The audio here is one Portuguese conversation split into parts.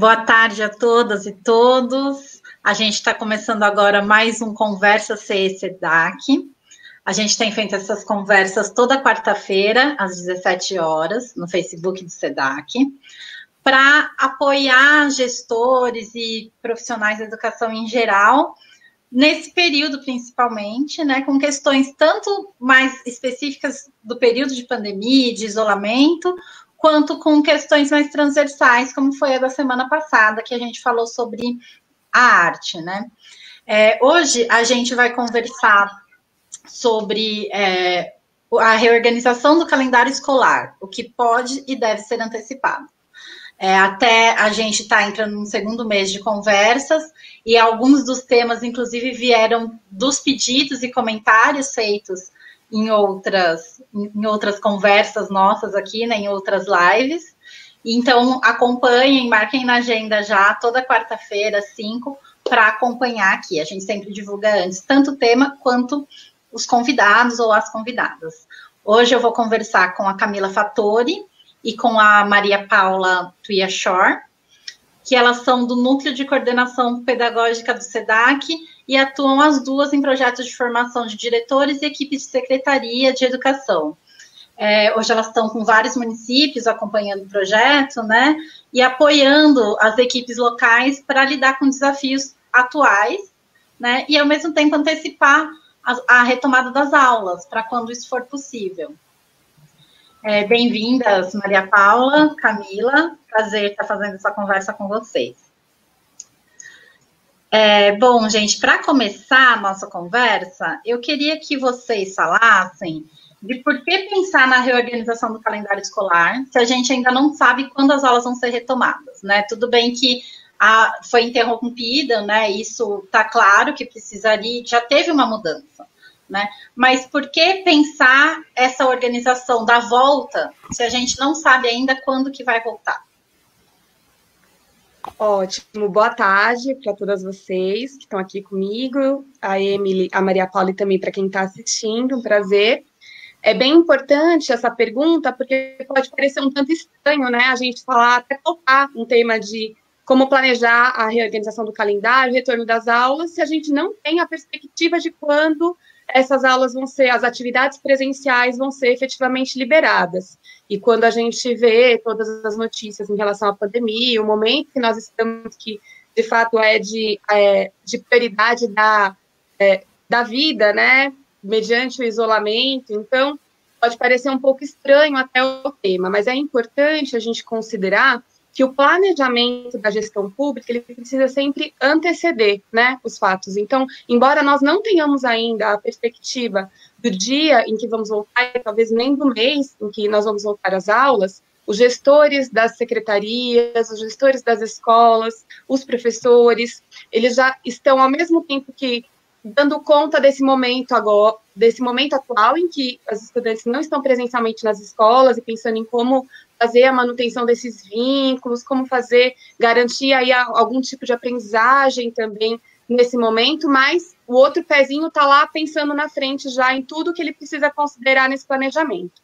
Boa tarde a todas e todos. A gente está começando agora mais um Conversa CE-SEDAC. A gente tem feito essas conversas toda quarta-feira, às 17 horas, no Facebook do SEDAC, para apoiar gestores e profissionais da educação em geral, nesse período principalmente, né, com questões tanto mais específicas do período de pandemia, de isolamento, quanto com questões mais transversais, como foi a da semana passada, que a gente falou sobre a arte, né? É, hoje a gente vai conversar sobre é, a reorganização do calendário escolar, o que pode e deve ser antecipado. É, até a gente está entrando no segundo mês de conversas e alguns dos temas, inclusive, vieram dos pedidos e comentários feitos em outras, em outras conversas nossas aqui, né, em outras lives. Então, acompanhem, marquem na agenda já, toda quarta-feira, 5, para acompanhar aqui. A gente sempre divulga antes, tanto o tema quanto os convidados ou as convidadas. Hoje eu vou conversar com a Camila Fattori e com a Maria Paula Tuiachor, que elas são do Núcleo de Coordenação Pedagógica do SEDAC e atuam as duas em projetos de formação de diretores e equipes de secretaria de educação. É, hoje elas estão com vários municípios acompanhando o projeto, né, e apoiando as equipes locais para lidar com desafios atuais, né, e ao mesmo tempo antecipar a, a retomada das aulas, para quando isso for possível. É, Bem-vindas, Maria Paula, Camila, prazer estar fazendo essa conversa com vocês. É, bom, gente, para começar a nossa conversa, eu queria que vocês falassem de por que pensar na reorganização do calendário escolar, se a gente ainda não sabe quando as aulas vão ser retomadas, né? Tudo bem que a, foi interrompida, né? Isso está claro que precisaria, já teve uma mudança, né? Mas por que pensar essa organização da volta se a gente não sabe ainda quando que vai voltar? Ótimo, boa tarde para todas vocês que estão aqui comigo, a Emily, a Maria Paula e também para quem está assistindo, um prazer. É bem importante essa pergunta, porque pode parecer um tanto estranho, né, a gente falar, até tocar um tema de como planejar a reorganização do calendário, retorno das aulas, se a gente não tem a perspectiva de quando essas aulas vão ser, as atividades presenciais vão ser efetivamente liberadas. E quando a gente vê todas as notícias em relação à pandemia, o momento que nós estamos, que de fato é de, é, de prioridade da, é, da vida, né, mediante o isolamento, então pode parecer um pouco estranho até o tema, mas é importante a gente considerar que o planejamento da gestão pública ele precisa sempre anteceder, né, os fatos. Então, embora nós não tenhamos ainda a perspectiva do dia em que vamos voltar, talvez nem do mês em que nós vamos voltar às aulas, os gestores das secretarias, os gestores das escolas, os professores, eles já estão ao mesmo tempo que dando conta desse momento agora, desse momento atual em que os estudantes não estão presencialmente nas escolas e pensando em como fazer a manutenção desses vínculos, como fazer, garantir aí algum tipo de aprendizagem também nesse momento, mas o outro pezinho está lá pensando na frente já em tudo que ele precisa considerar nesse planejamento.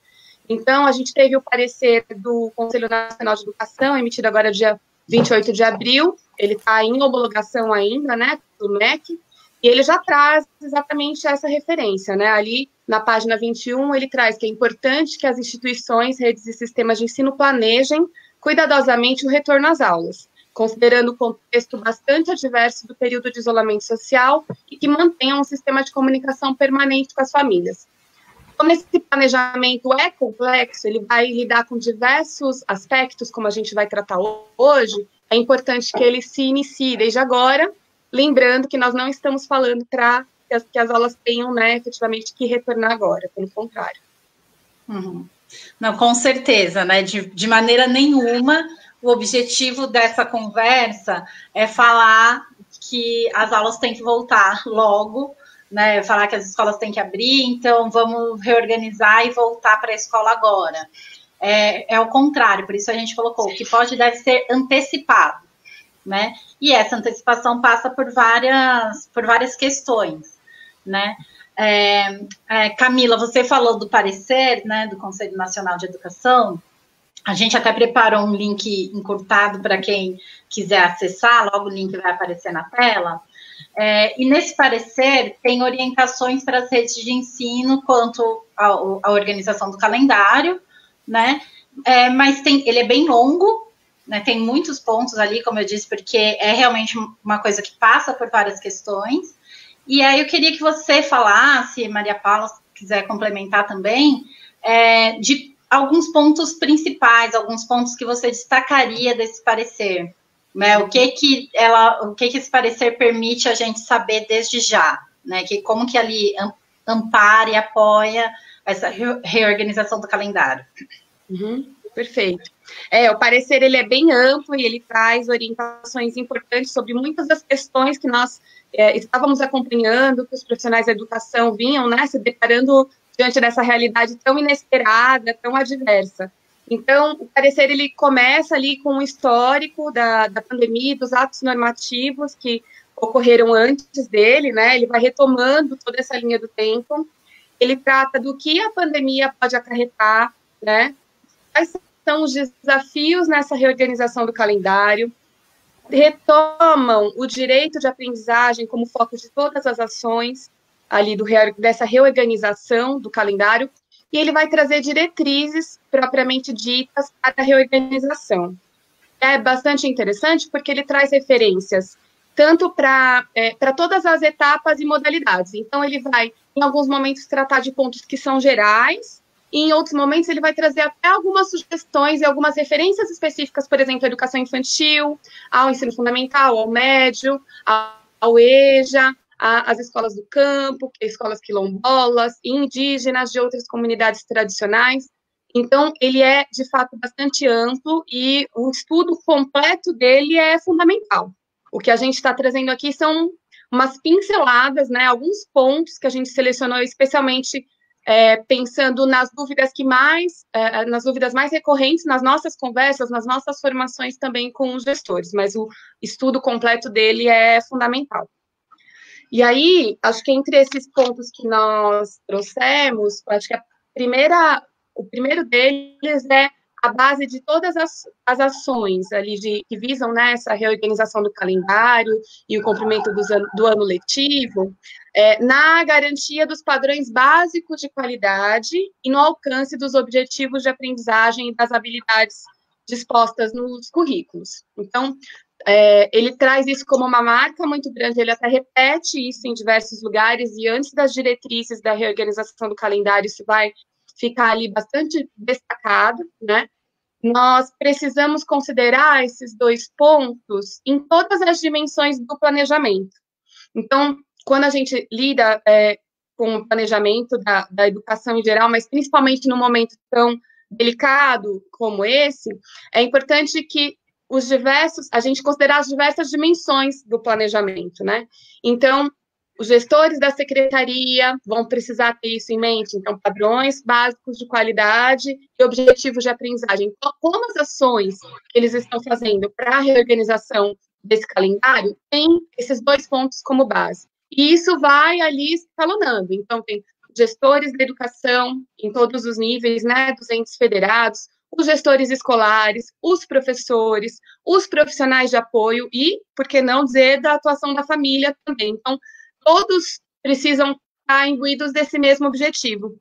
Então, a gente teve o parecer do Conselho Nacional de Educação, emitido agora dia 28 de abril, ele está em homologação ainda, né, do MEC, e ele já traz exatamente essa referência, né? Ali na página 21, ele traz que é importante que as instituições, redes e sistemas de ensino planejem cuidadosamente o retorno às aulas, considerando o contexto bastante adverso do período de isolamento social e que mantenham um sistema de comunicação permanente com as famílias. Como esse planejamento é complexo, ele vai lidar com diversos aspectos, como a gente vai tratar hoje, é importante que ele se inicie desde agora Lembrando que nós não estamos falando para que, que as, aulas tenham, né, efetivamente, que retornar agora, pelo contrário. Uhum. Não, com certeza, né? De, de maneira nenhuma, o objetivo dessa conversa é falar que as aulas têm que voltar logo, né? Falar que as escolas têm que abrir, então vamos reorganizar e voltar para a escola agora. É, é o contrário, por isso a gente colocou que pode deve ser antecipado né? E essa antecipação passa por várias, por várias questões, né? É, é, Camila, você falou do parecer, né, do Conselho Nacional de Educação. A gente até preparou um link encurtado para quem quiser acessar, logo o link vai aparecer na tela. É, e nesse parecer tem orientações para as redes de ensino quanto à organização do calendário, né? É, mas tem, ele é bem longo, né? Tem muitos pontos ali, como eu disse, porque é realmente uma coisa que passa por várias questões. E aí eu queria que você falasse, Maria Paula, se quiser complementar também, é, de alguns pontos principais, alguns pontos que você destacaria desse parecer. Né? O que que ela, o que que esse parecer permite a gente saber desde já, né? Que como que ali ampara e apoia essa reorganização do calendário. Uhum, perfeito. É, o parecer ele é bem amplo e ele traz orientações importantes sobre muitas das questões que nós é, estávamos acompanhando, que os profissionais da educação vinham, né, se deparando diante dessa realidade tão inesperada, tão adversa. Então, o parecer ele começa ali com um histórico da, da pandemia, dos atos normativos que ocorreram antes dele, né? Ele vai retomando toda essa linha do tempo. Ele trata do que a pandemia pode acarretar, né? Quais os desafios nessa reorganização do calendário? Retomam o direito de aprendizagem como foco de todas as ações ali do, dessa reorganização do calendário e ele vai trazer diretrizes propriamente ditas para a reorganização. É bastante interessante porque ele traz referências tanto para é, todas as etapas e modalidades. Então, ele vai, em alguns momentos, tratar de pontos que são gerais, e em outros momentos ele vai trazer até algumas sugestões e algumas referências específicas, por exemplo, à educação infantil, ao ensino fundamental, ao médio, ao EJA, as escolas do campo, escolas quilombolas, indígenas de outras comunidades tradicionais. Então, ele é, de fato, bastante amplo e o estudo completo dele é fundamental. O que a gente está trazendo aqui são umas pinceladas, né, alguns pontos que a gente selecionou especialmente é, pensando nas dúvidas que mais, é, nas dúvidas mais recorrentes nas nossas conversas, nas nossas formações também com os gestores, mas o estudo completo dele é fundamental. E aí, acho que entre esses pontos que nós trouxemos, acho que a primeira, o primeiro deles é a base de todas as, as ações ali de, que visam né, essa reorganização do calendário e o cumprimento do, do ano letivo, é, na garantia dos padrões básicos de qualidade e no alcance dos objetivos de aprendizagem e das habilidades dispostas nos currículos. Então, é, ele traz isso como uma marca muito grande, ele até repete isso em diversos lugares, e antes das diretrizes da reorganização do calendário, isso vai ficar ali bastante destacado, né? Nós precisamos considerar esses dois pontos em todas as dimensões do planejamento. Então, quando a gente lida é, com o planejamento da, da educação em geral, mas principalmente no momento tão delicado como esse, é importante que os diversos, a gente considerar as diversas dimensões do planejamento, né? Então, os gestores da secretaria vão precisar ter isso em mente, então, padrões básicos de qualidade e objetivos de aprendizagem. Então, como as ações que eles estão fazendo para a reorganização desse calendário têm esses dois pontos como base. E isso vai ali escalonando. Então, tem gestores da educação em todos os níveis, né, dos entes federados, os gestores escolares, os professores, os profissionais de apoio e, por que não dizer, da atuação da família também. Então, todos precisam estar imbuídos desse mesmo objetivo.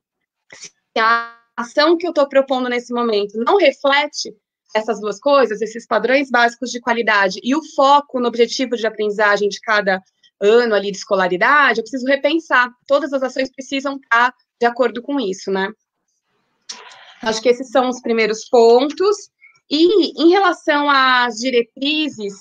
Se a ação que eu estou propondo nesse momento não reflete essas duas coisas, esses padrões básicos de qualidade e o foco no objetivo de aprendizagem de cada ano ali de escolaridade, eu preciso repensar. Todas as ações precisam estar de acordo com isso, né? Acho que esses são os primeiros pontos. E em relação às diretrizes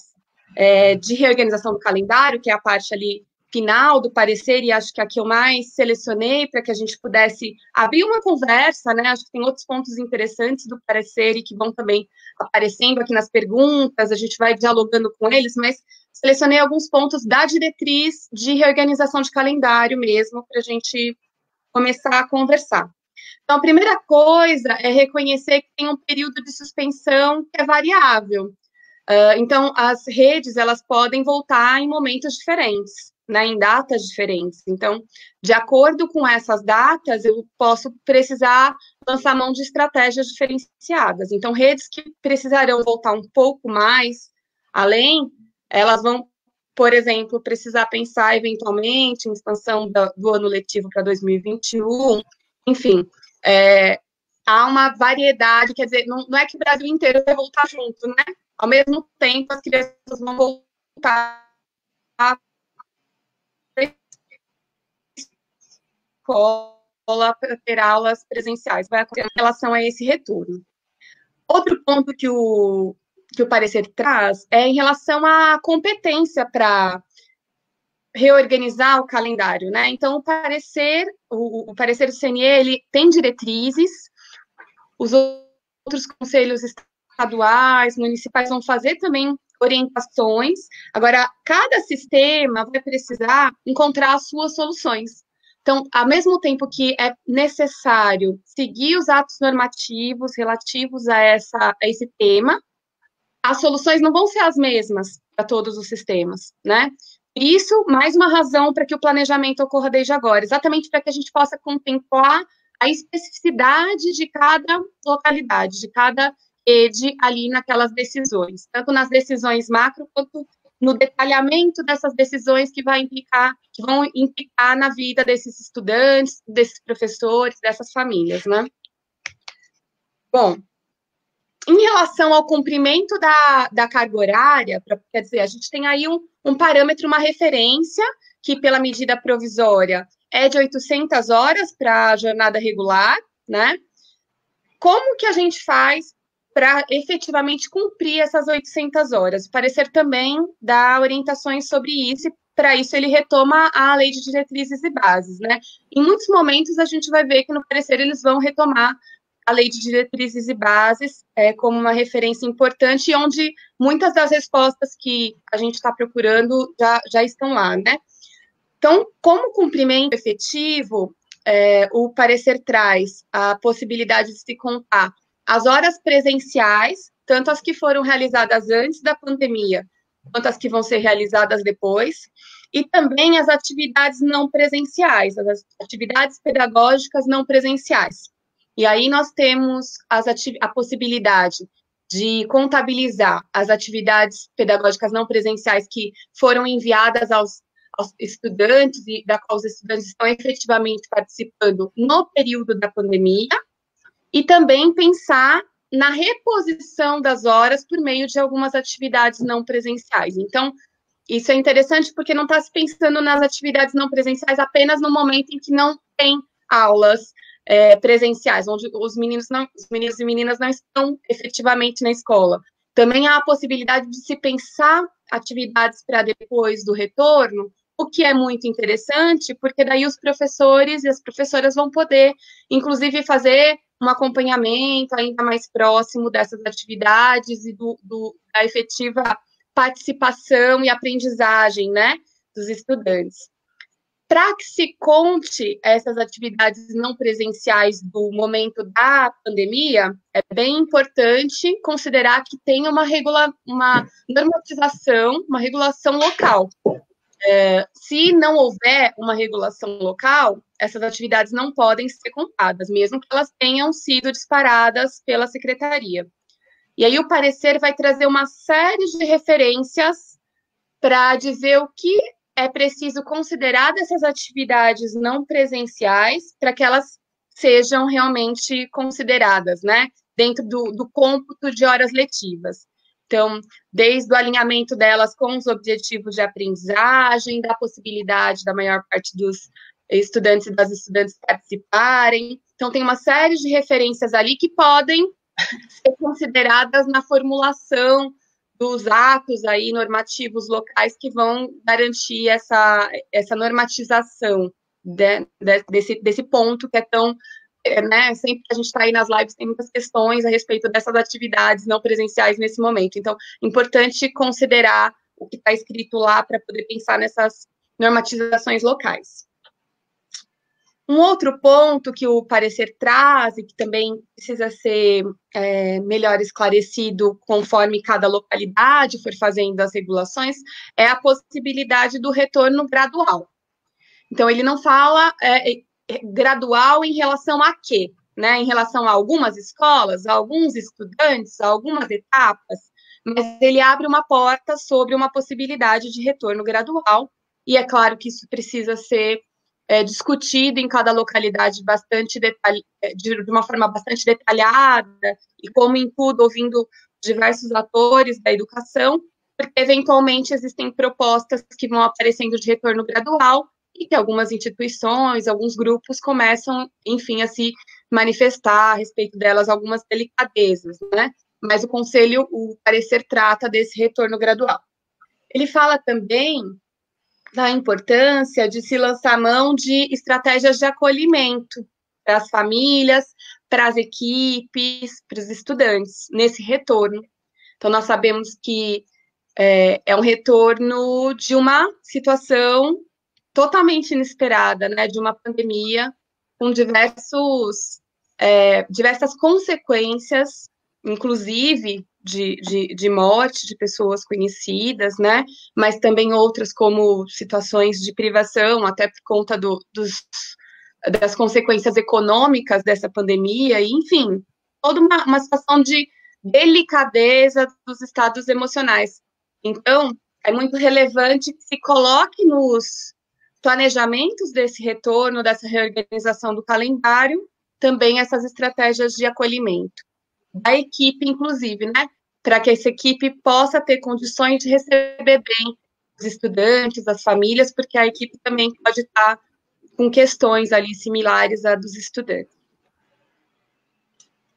é, de reorganização do calendário, que é a parte ali final do parecer, e acho que a que eu mais selecionei para que a gente pudesse abrir uma conversa, né? Acho que tem outros pontos interessantes do parecer e que vão também aparecendo aqui nas perguntas, a gente vai dialogando com eles, mas selecionei alguns pontos da diretriz de reorganização de calendário mesmo, para a gente começar a conversar. Então, a primeira coisa é reconhecer que tem um período de suspensão que é variável. Uh, então, as redes, elas podem voltar em momentos diferentes. Né, em datas diferentes. Então, de acordo com essas datas, eu posso precisar lançar mão de estratégias diferenciadas. Então, redes que precisarão voltar um pouco mais além, elas vão, por exemplo, precisar pensar eventualmente em expansão do, do ano letivo para 2021, enfim. É, há uma variedade, quer dizer, não, não é que o Brasil inteiro vai voltar junto, né? Ao mesmo tempo, as crianças vão voltar a escola para ter aulas presenciais. Vai acontecer em relação a esse retorno. Outro ponto que o, que o parecer traz é em relação à competência para reorganizar o calendário, né? Então, o parecer, o, o parecer do CNE, ele tem diretrizes, os outros conselhos estaduais, municipais vão fazer também orientações. Agora, cada sistema vai precisar encontrar as suas soluções. Então, ao mesmo tempo que é necessário seguir os atos normativos relativos a, essa, a esse tema, as soluções não vão ser as mesmas para todos os sistemas, né? Isso, mais uma razão para que o planejamento ocorra desde agora, exatamente para que a gente possa contemplar a especificidade de cada localidade, de cada rede ali naquelas decisões, tanto nas decisões macro quanto no detalhamento dessas decisões que vai implicar, que vão implicar na vida desses estudantes, desses professores, dessas famílias, né? Bom, em relação ao cumprimento da, da carga horária, pra, quer dizer, a gente tem aí um, um parâmetro, uma referência, que pela medida provisória é de 800 horas para a jornada regular, né? Como que a gente faz para efetivamente cumprir essas 800 horas? O parecer também dá orientações sobre isso, e para isso ele retoma a lei de diretrizes e bases, né? Em muitos momentos a gente vai ver que no parecer eles vão retomar a lei de diretrizes e bases é, como uma referência importante, onde muitas das respostas que a gente está procurando já, já estão lá, né? Então, como cumprimento efetivo, é, o parecer traz a possibilidade de se contar as horas presenciais, tanto as que foram realizadas antes da pandemia, quanto as que vão ser realizadas depois, e também as atividades não presenciais, as atividades pedagógicas não presenciais. E aí nós temos a possibilidade de contabilizar as atividades pedagógicas não presenciais que foram enviadas aos, aos estudantes e da qual os estudantes estão efetivamente participando no período da pandemia, e também pensar na reposição das horas por meio de algumas atividades não presenciais. Então, isso é interessante porque não está se pensando nas atividades não presenciais apenas no momento em que não tem aulas é, presenciais, onde os meninos, não, os meninos e meninas não estão efetivamente na escola. Também há a possibilidade de se pensar atividades para depois do retorno, o que é muito interessante, porque daí os professores e as professoras vão poder, inclusive, fazer um acompanhamento ainda mais próximo dessas atividades e do, do da efetiva participação e aprendizagem, né, dos estudantes. Para que se conte essas atividades não presenciais do momento da pandemia, é bem importante considerar que tem uma, regula uma normatização, uma regulação local. Se não houver uma regulação local, essas atividades não podem ser contadas, mesmo que elas tenham sido disparadas pela secretaria. E aí o parecer vai trazer uma série de referências para dizer o que é preciso considerar dessas atividades não presenciais para que elas sejam realmente consideradas, né, dentro do, do cômputo de horas letivas. Então, desde o alinhamento delas com os objetivos de aprendizagem, da possibilidade da maior parte dos estudantes e das estudantes participarem. Então, tem uma série de referências ali que podem ser consideradas na formulação dos atos aí normativos locais que vão garantir essa, essa normatização de, de, desse, desse ponto que é tão né, sempre que a gente está aí nas lives, tem muitas questões a respeito dessas atividades não presenciais nesse momento. Então, importante considerar o que está escrito lá para poder pensar nessas normatizações locais. Um outro ponto que o parecer traz e que também precisa ser é, melhor esclarecido conforme cada localidade for fazendo as regulações é a possibilidade do retorno gradual. Então, ele não fala é, é gradual em relação a quê? Né, em relação a algumas escolas, a alguns estudantes, a algumas etapas, mas ele abre uma porta sobre uma possibilidade de retorno gradual, e é claro que isso precisa ser é, discutido em cada localidade bastante é, de, de uma forma bastante detalhada, e como em tudo, ouvindo diversos atores da educação, porque eventualmente existem propostas que vão aparecendo de retorno gradual e que algumas instituições, alguns grupos começam, enfim, a se manifestar a respeito delas algumas delicadezas, né? Mas o conselho, o parecer trata desse retorno gradual. Ele fala também da importância de se lançar mão de estratégias de acolhimento para as famílias, para as equipes, para os estudantes, nesse retorno. Então, nós sabemos que é, é um retorno de uma situação totalmente inesperada, né, de uma pandemia com diversos, é, diversas consequências, inclusive de, de, de morte de pessoas conhecidas, né? Mas também outras como situações de privação, até por conta do, dos, das consequências econômicas dessa pandemia, e, enfim, toda uma, uma situação de delicadeza dos estados emocionais. Então, é muito relevante que se coloque nos planejamentos desse retorno, dessa reorganização do calendário, também essas estratégias de acolhimento da equipe, inclusive, né? Para que essa equipe possa ter condições de receber bem os estudantes, as famílias, porque a equipe também pode estar com questões ali similares à dos estudantes.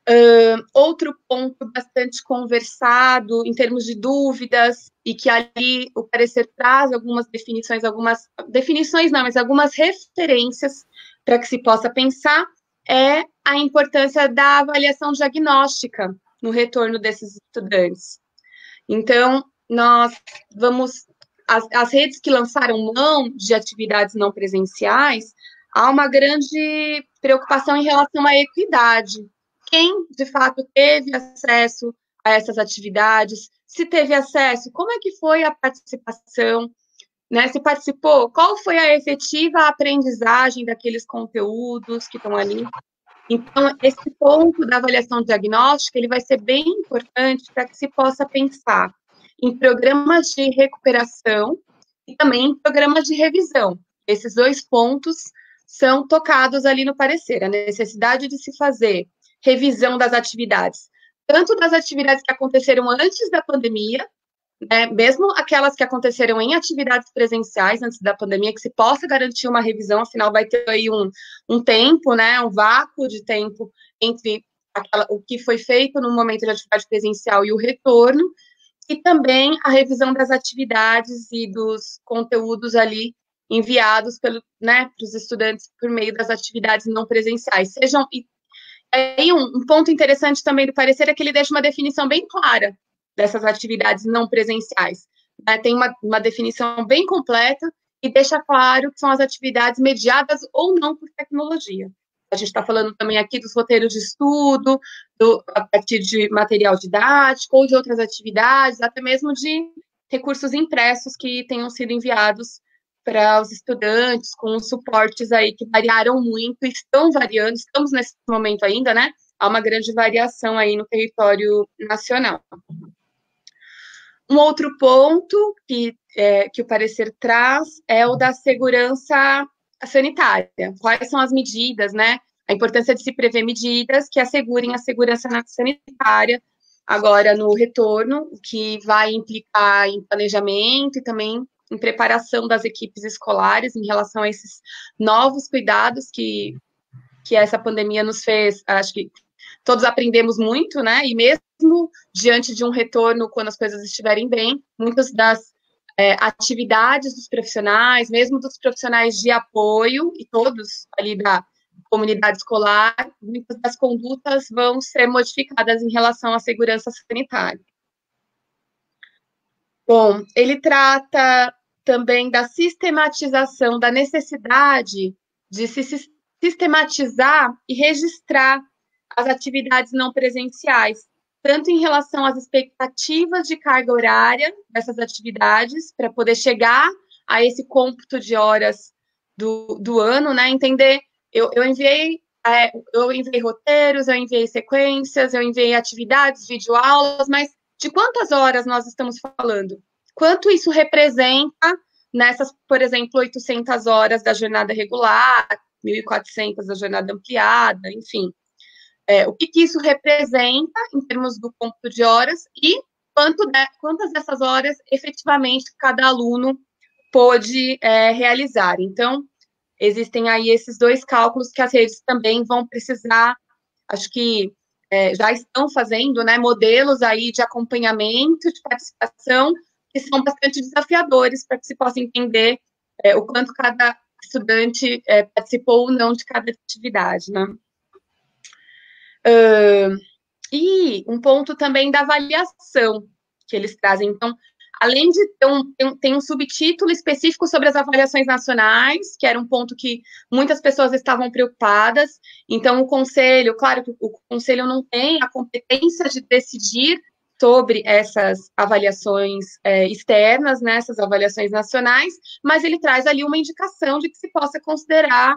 Uh, outro ponto bastante conversado em termos de dúvidas e que ali o parecer traz algumas definições, algumas definições não, mas algumas referências para que se possa pensar é a importância da avaliação diagnóstica no retorno desses estudantes. Então, nós vamos. As, as redes que lançaram mão de atividades não presenciais, há uma grande preocupação em relação à equidade. Quem, de fato, teve acesso a essas atividades, se teve acesso, como é que foi a participação, né? Se participou, qual foi a efetiva aprendizagem daqueles conteúdos que estão ali? Então, esse ponto da avaliação diagnóstica, ele vai ser bem importante para que se possa pensar em programas de recuperação e também em programas de revisão. Esses dois pontos são tocados ali no parecer, a necessidade de se fazer revisão das atividades, tanto das atividades que aconteceram antes da pandemia, né, mesmo aquelas que aconteceram em atividades presenciais antes da pandemia, que se possa garantir uma revisão, afinal vai ter aí um, um tempo, né, um vácuo de tempo entre aquela, o que foi feito no momento de atividade presencial e o retorno, e também a revisão das atividades e dos conteúdos ali enviados pelo, né, para os estudantes por meio das atividades não presenciais. Sejam aí um, um ponto interessante também do parecer é que ele deixa uma definição bem clara dessas atividades não presenciais. Né? Tem uma, uma definição bem completa e deixa claro que são as atividades mediadas ou não por tecnologia. A gente está falando também aqui dos roteiros de estudo, do, a partir de material didático ou de outras atividades, até mesmo de recursos impressos que tenham sido enviados para os estudantes, com suportes aí que variaram muito, estão variando, estamos nesse momento ainda, né? Há uma grande variação aí no território nacional. Um outro ponto que, é, que o parecer traz é o da segurança sanitária. Quais são as medidas, né? A importância de se prever medidas que assegurem a segurança sanitária agora no retorno, que vai implicar em planejamento e também em preparação das equipes escolares em relação a esses novos cuidados que, que essa pandemia nos fez, acho que todos aprendemos muito, né? E mesmo diante de um retorno, quando as coisas estiverem bem, muitas das é, atividades dos profissionais, mesmo dos profissionais de apoio e todos ali da comunidade escolar, muitas das condutas vão ser modificadas em relação à segurança sanitária. Bom, ele trata também da sistematização da necessidade de se sistematizar e registrar as atividades não presenciais, tanto em relação às expectativas de carga horária dessas atividades, para poder chegar a esse cômputo de horas do, do ano, né? Entender, eu, eu enviei é, eu enviei roteiros, eu enviei sequências, eu enviei atividades, videoaulas, mas de quantas horas nós estamos falando? Quanto isso representa nessas, por exemplo, 800 horas da jornada regular, 1.400 da jornada ampliada, enfim. É, o que, que, isso representa em termos do cômputo de horas e quanto de, quantas dessas horas efetivamente cada aluno pôde é, realizar. Então, existem aí esses dois cálculos que as redes também vão precisar, acho que é, já estão fazendo, né, modelos aí de acompanhamento, de participação, que são bastante desafiadores para que se possa entender é, o quanto cada estudante é, participou ou não de cada atividade, né. Uh, e um ponto também da avaliação que eles trazem. Então, além de ter um, tem, um subtítulo específico sobre as avaliações nacionais, que era um ponto que muitas pessoas estavam preocupadas. Então, o conselho, claro que o conselho não tem a competência de decidir sobre essas avaliações é, externas, né, essas avaliações nacionais, mas ele traz ali uma indicação de que se possa considerar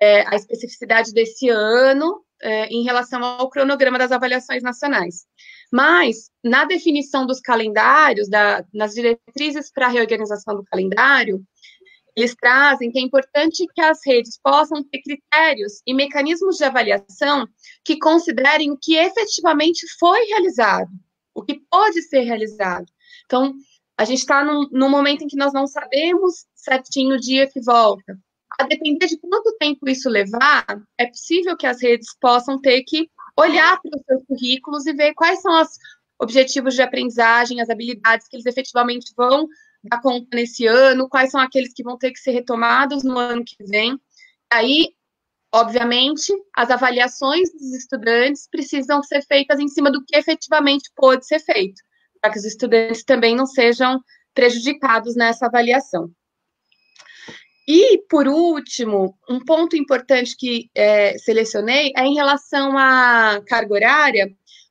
é, a especificidade desse ano é, em relação ao cronograma das avaliações nacionais. Mas, na definição dos calendários, da, nas diretrizes para a reorganização do calendário, eles trazem que é importante que as redes possam ter critérios e mecanismos de avaliação que considerem o que efetivamente foi realizado, o que pode ser realizado. Então, a gente está num, num, momento em que nós não sabemos certinho o dia que volta. A depender de quanto tempo isso levar, é possível que as redes possam ter que olhar para os seus currículos e ver quais são os objetivos de aprendizagem, as habilidades que eles efetivamente vão dar conta nesse ano, quais são aqueles que vão ter que ser retomados no ano que vem. Aí, obviamente, as avaliações dos estudantes precisam ser feitas em cima do que efetivamente pode ser feito, para que os estudantes também não sejam prejudicados nessa avaliação. E, por último, um ponto importante que é, selecionei é em relação à carga horária,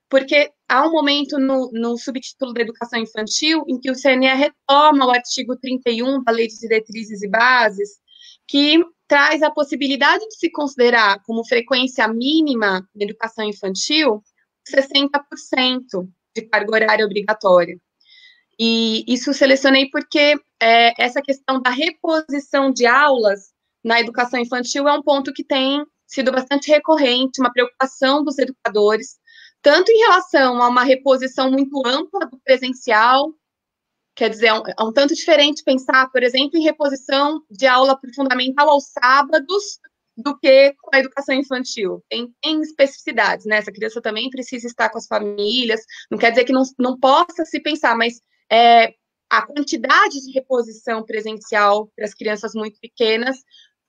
porque há um momento no, no, subtítulo da educação infantil em que o CNE retoma o artigo 31 da Lei de Diretrizes e Bases, que traz a possibilidade de se considerar como frequência mínima da educação infantil 60% de carga horária obrigatória. E isso selecionei porque é, essa questão da reposição de aulas na educação infantil é um ponto que tem sido bastante recorrente, uma preocupação dos educadores, tanto em relação a uma reposição muito ampla do presencial, quer dizer, é um, é um tanto diferente pensar, por exemplo, em reposição de aula fundamental aos sábados do que com a educação infantil. Tem, tem, especificidades, né? Essa criança também precisa estar com as famílias, não quer dizer que não, não possa se pensar, mas é, a quantidade de reposição presencial para as crianças muito pequenas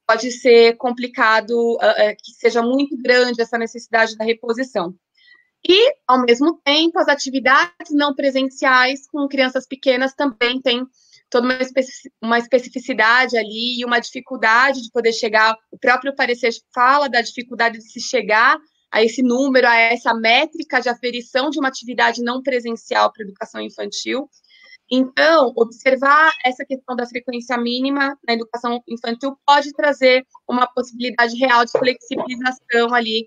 pode ser complicado, uh, que seja muito grande essa necessidade da reposição. E, ao mesmo tempo, as atividades não presenciais com crianças pequenas também têm toda uma, uma especificidade ali e uma dificuldade de poder chegar. O próprio parecer fala da dificuldade de se chegar a esse número, a essa métrica de aferição de uma atividade não presencial para educação infantil. Então, observar essa questão da frequência mínima na educação infantil pode trazer uma possibilidade real de flexibilização ali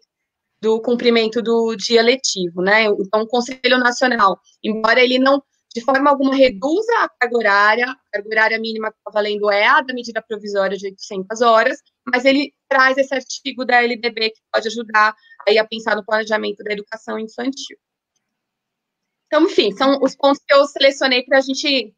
do cumprimento do dia letivo, né? Então, o Conselho Nacional, embora ele não, de forma alguma, reduza a carga horária, a carga horária mínima que está valendo é a da medida provisória de 800 horas, mas ele traz esse artigo da LDB que pode ajudar aí a pensar no planejamento da educação infantil. Então, enfim, são os pontos que eu selecionei para a gente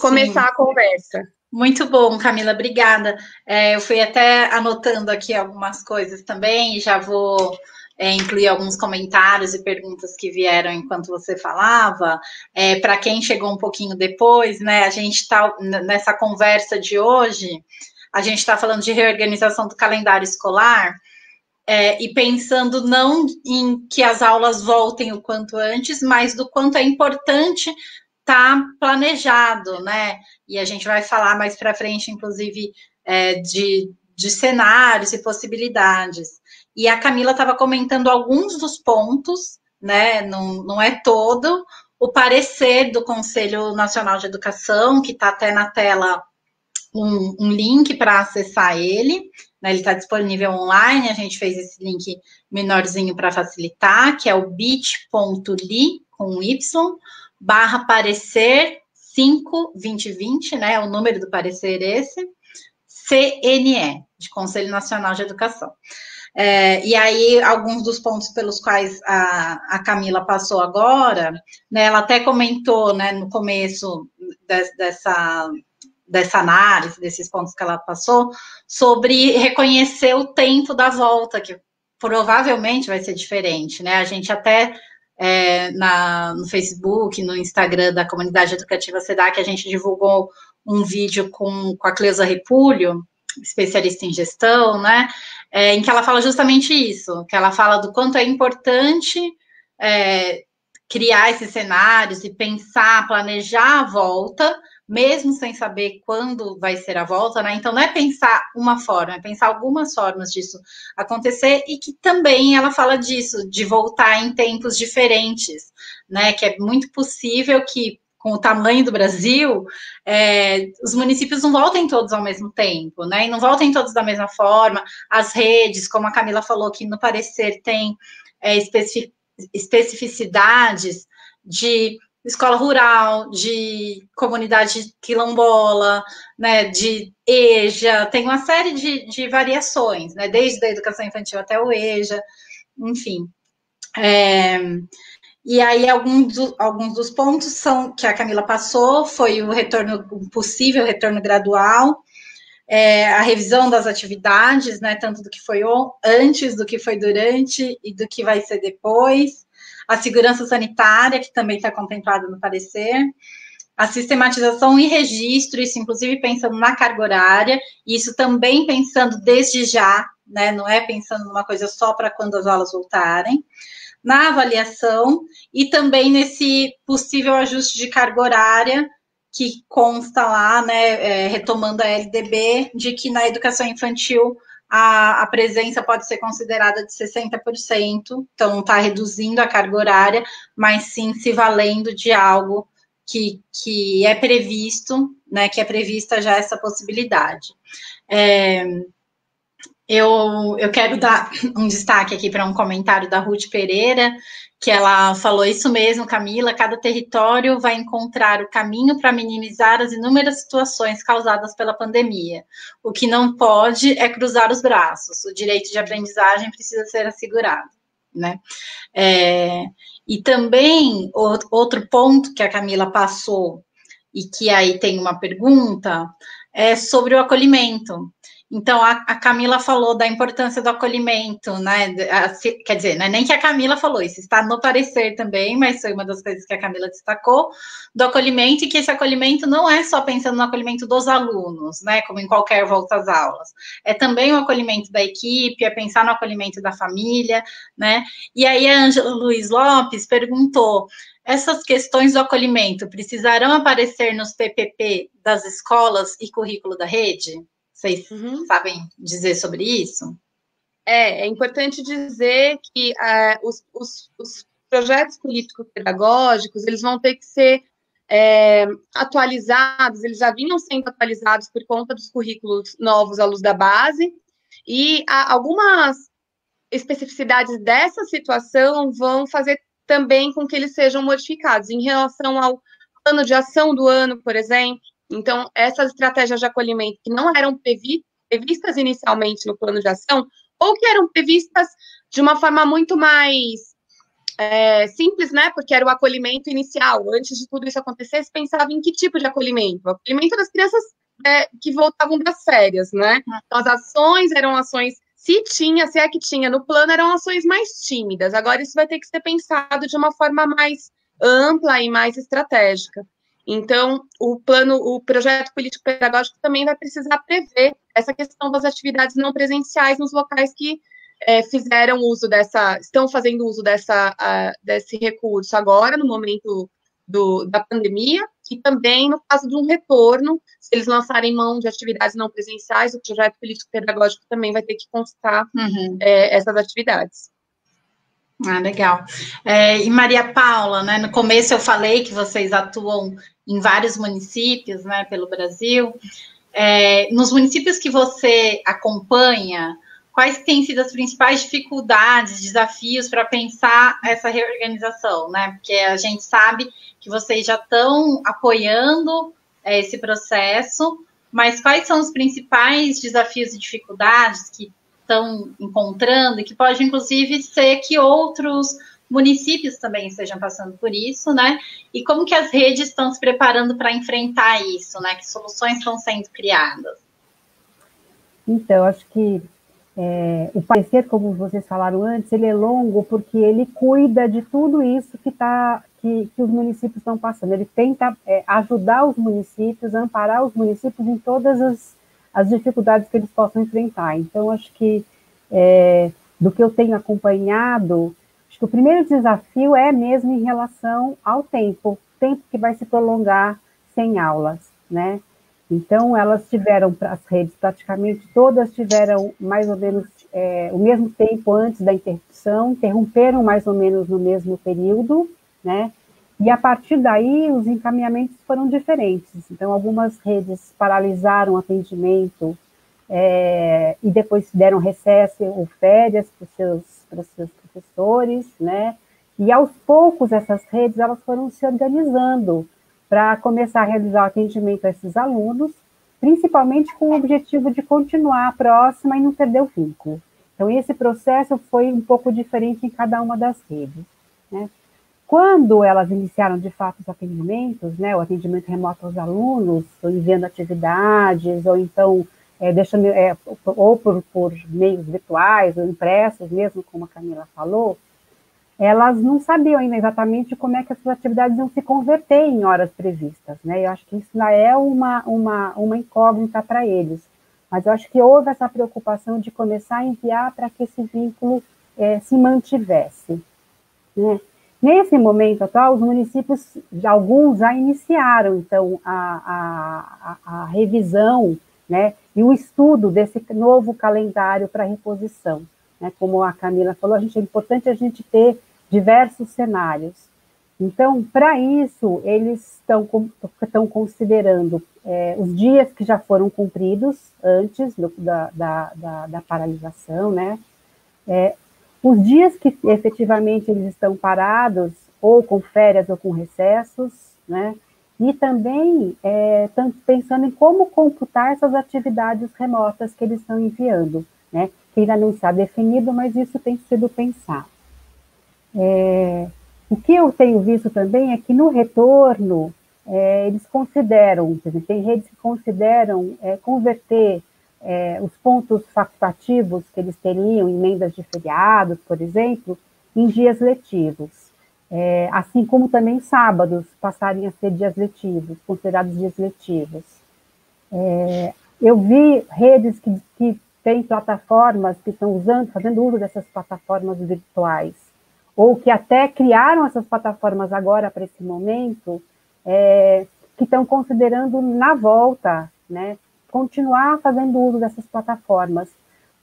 começar Sim. a conversa. Muito bom, Camila, obrigada. É, eu fui até anotando aqui algumas coisas também e já vou é, incluir alguns comentários e perguntas que vieram enquanto você falava. É, Para quem chegou um pouquinho depois, né, a gente está nessa conversa de hoje, a gente está falando de reorganização do calendário escolar é, e pensando não em que as aulas voltem o quanto antes, mas do quanto é importante estar tá planejado, né? E a gente vai falar mais para frente, inclusive, é, de, de cenários e possibilidades. E a Camila estava comentando alguns dos pontos, né? Não, não é todo, o parecer do Conselho Nacional de Educação, que está até na tela um, um link para acessar ele. Né, ele está disponível online, a gente fez esse link menorzinho para facilitar, que é o bit.ly com Y, barra parecer 5 2020, né? É o número do parecer esse, CNE, de Conselho Nacional de Educação. É, e aí, alguns dos pontos pelos quais a, a Camila passou agora, né, ela até comentou né, no começo de, dessa, dessa análise, desses pontos que ela passou, sobre reconhecer o tempo da volta, que provavelmente vai ser diferente, né? A gente até é, na, no Facebook, no Instagram da comunidade educativa SEDAC, a gente divulgou um vídeo com, com a Cleusa Repúlio, especialista em gestão, né? É, em que ela fala justamente isso, que ela fala do quanto é importante é, criar esses cenários e pensar, planejar a volta, mesmo sem saber quando vai ser a volta, né? Então não é pensar uma forma, é pensar algumas formas disso acontecer e que também ela fala disso, de voltar em tempos diferentes, né? Que é muito possível que com o tamanho do Brasil, é, os municípios não voltem todos ao mesmo tempo, né? E não voltem todos da mesma forma. As redes, como a Camila falou que no parecer tem é, especificidades de escola rural, de comunidade quilombola, né, de EJA, tem uma série de, de variações, né, desde a educação infantil até o EJA, enfim. É, e aí, alguns, do, alguns dos pontos são que a Camila passou foi o retorno, o possível retorno gradual, é, a revisão das atividades, né, tanto do que foi antes, do que foi durante e do que vai ser depois, a segurança sanitária, que também está contemplada no parecer, a sistematização e registro, isso inclusive pensando na carga horária, isso também pensando desde já, né, não é pensando numa coisa só para quando as aulas voltarem, na avaliação e também nesse possível ajuste de carga horária que consta lá, né, é, retomando a LDB, de que na educação infantil a, a presença pode ser considerada de 60%, então está reduzindo a carga horária, mas sim se valendo de algo que, que é previsto, né, que é prevista já essa possibilidade. É, eu, eu quero dar um destaque aqui para um comentário da Ruth Pereira, que ela falou isso mesmo, Camila, cada território vai encontrar o caminho para minimizar as inúmeras situações causadas pela pandemia. O que não pode é cruzar os braços. O direito de aprendizagem precisa ser assegurado, né? É, e também outro ponto que a Camila passou e que aí tem uma pergunta é sobre o acolhimento. Então, a, a, Camila falou da importância do acolhimento, né? A, quer dizer, não é nem que a Camila falou, isso está no parecer também, mas foi uma das coisas que a Camila destacou, do acolhimento, e que esse acolhimento não é só pensando no acolhimento dos alunos, né? Como em qualquer volta às aulas. É também o acolhimento da equipe, é pensar no acolhimento da família, né? E aí a Ângela Luiz Lopes perguntou. Essas questões do acolhimento precisarão aparecer nos PPP das escolas e currículo da rede? Vocês uhum. sabem dizer sobre isso? É, é importante dizer que uh, os, os, os, projetos político-pedagógicos, eles vão ter que ser é, atualizados, eles já vinham sendo atualizados por conta dos currículos novos à luz da base, e algumas especificidades dessa situação vão fazer também com que eles sejam modificados. Em relação ao plano de ação do ano, por exemplo, então, essas estratégias de acolhimento que não eram previstas inicialmente no plano de ação, ou que eram previstas de uma forma muito mais é, simples, né? Porque era o acolhimento inicial. Antes de tudo isso acontecer, se pensava em que tipo de acolhimento? O acolhimento das crianças é, que voltavam das férias, né? Então, as ações eram ações, se tinha, se é que tinha no plano, eram ações mais tímidas. Agora, isso vai ter que ser pensado de uma forma mais ampla e mais estratégica. Então, o plano, o projeto político-pedagógico também vai precisar prever essa questão das atividades não presenciais nos locais que é, fizeram uso dessa, estão fazendo uso dessa, desse recurso agora, no momento do, da pandemia, e também no caso de um retorno, se eles lançarem mão de atividades não presenciais, o projeto político-pedagógico também vai ter que constar uhum. é, essas atividades. Ah, legal. É, e Maria Paula, né, no começo eu falei que vocês atuam em vários municípios, né, pelo Brasil. É, nos municípios que você acompanha, quais têm sido as principais dificuldades, desafios para pensar essa reorganização, né? Porque a gente sabe que vocês já estão apoiando é, esse processo, mas quais são os principais desafios e dificuldades que estão encontrando e que pode, inclusive, ser que outros municípios também estejam passando por isso, né? E como que as redes estão se preparando para enfrentar isso, né? Que soluções estão sendo criadas? Então, acho que é, o parecer, como vocês falaram antes, ele é longo porque ele cuida de tudo isso que, tá, que, que os municípios estão passando. Ele tenta é, ajudar os municípios, amparar os municípios em todas as, as dificuldades que eles possam enfrentar. Então, acho que é, do que eu tenho acompanhado, acho que o primeiro desafio é mesmo em relação ao tempo, tempo que vai se prolongar sem aulas, né? Então, elas tiveram, as redes praticamente todas tiveram mais ou menos é, o mesmo tempo antes da interrupção, interromperam mais ou menos no mesmo período, né? E a partir daí, os encaminhamentos foram diferentes. Então, algumas redes paralisaram o atendimento é, e depois deram recesso ou férias para os seus, seus professores, né? E aos poucos, essas redes elas foram se organizando para começar a realizar o atendimento a esses alunos, principalmente com o objetivo de continuar próxima e não perder o vínculo. Então, esse processo foi um pouco diferente em cada uma das redes. Né? Quando elas iniciaram, de fato, os atendimentos, né, o atendimento remoto aos alunos, enviando atividades, ou então é, deixando, é, ou por, por meios virtuais, ou impressos mesmo, como a Camila falou, elas não sabiam ainda exatamente como é que essas atividades iam se converter em horas previstas, né? Eu acho que isso ainda é uma, uma, uma incógnita para eles. Mas eu acho que houve essa preocupação de começar a enviar para que esse vínculo é, se mantivesse. Né? Nesse momento atual, os municípios, alguns já iniciaram, então, a, a, a revisão né, e o estudo desse novo calendário para reposição. Né? Como a Camila falou, a gente, é importante a gente ter diversos cenários. Então, para isso, eles estão, considerando é, os dias que já foram cumpridos antes do, da, da, da, da, paralisação, né? É, os dias que efetivamente eles estão parados, ou com férias ou com recessos, né? E também é, pensando em como computar essas atividades remotas que eles estão enviando, né? Que ainda não está definido, mas isso tem sido pensado. É, o que eu tenho visto também é que no retorno, é, eles consideram, exemplo, tem redes que consideram é, converter é, os pontos facultativos que eles teriam, emendas de feriados, por exemplo, em dias letivos. É, assim como também sábados passarem a ser dias letivos, considerados dias letivos. É, eu vi redes que, que têm plataformas que estão usando, fazendo uso dessas plataformas virtuais, ou que até criaram essas plataformas agora para esse momento, é, que estão considerando na volta, né, continuar fazendo uso dessas plataformas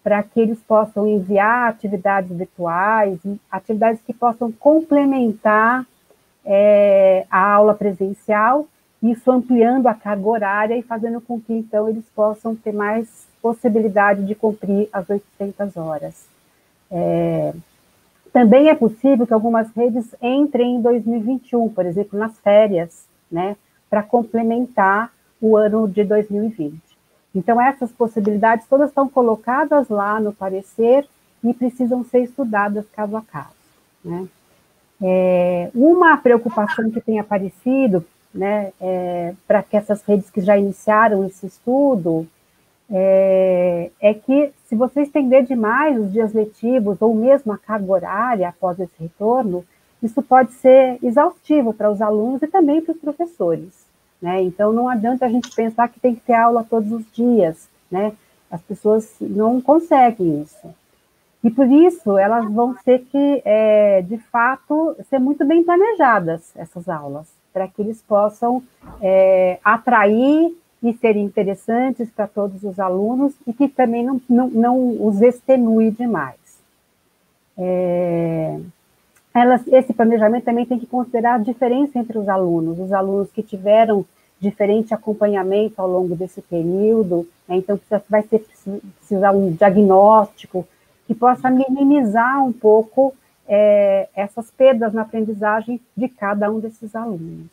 para que eles possam enviar atividades virtuais, atividades que possam complementar é, a aula presencial, isso ampliando a carga horária e fazendo com que, então, eles possam ter mais possibilidade de cumprir as 800 horas. É, também é possível que algumas redes entrem em 2021, por exemplo, nas férias, né, para complementar o ano de 2020. Então, essas possibilidades todas estão colocadas lá no parecer e precisam ser estudadas caso a caso. Né? É, uma preocupação que tem aparecido né, é, para que essas redes que já iniciaram esse estudo é, é, que se você estender demais os dias letivos ou mesmo a carga horária após esse retorno, isso pode ser exaustivo para os alunos e também para os professores. Né? Então, não adianta a gente pensar que tem que ter aula todos os dias. Né? As pessoas não conseguem isso. E por isso, elas vão ter que, é, de fato, ser muito bem planejadas, essas aulas para que eles possam é, atrair e serem interessantes para todos os alunos e que também não, não, não os extenue demais. É, elas, esse planejamento também tem que considerar a diferença entre os alunos, os alunos que tiveram diferente acompanhamento ao longo desse período, né, então vai ser precisar um diagnóstico que possa minimizar um pouco é, essas perdas na aprendizagem de cada um desses alunos.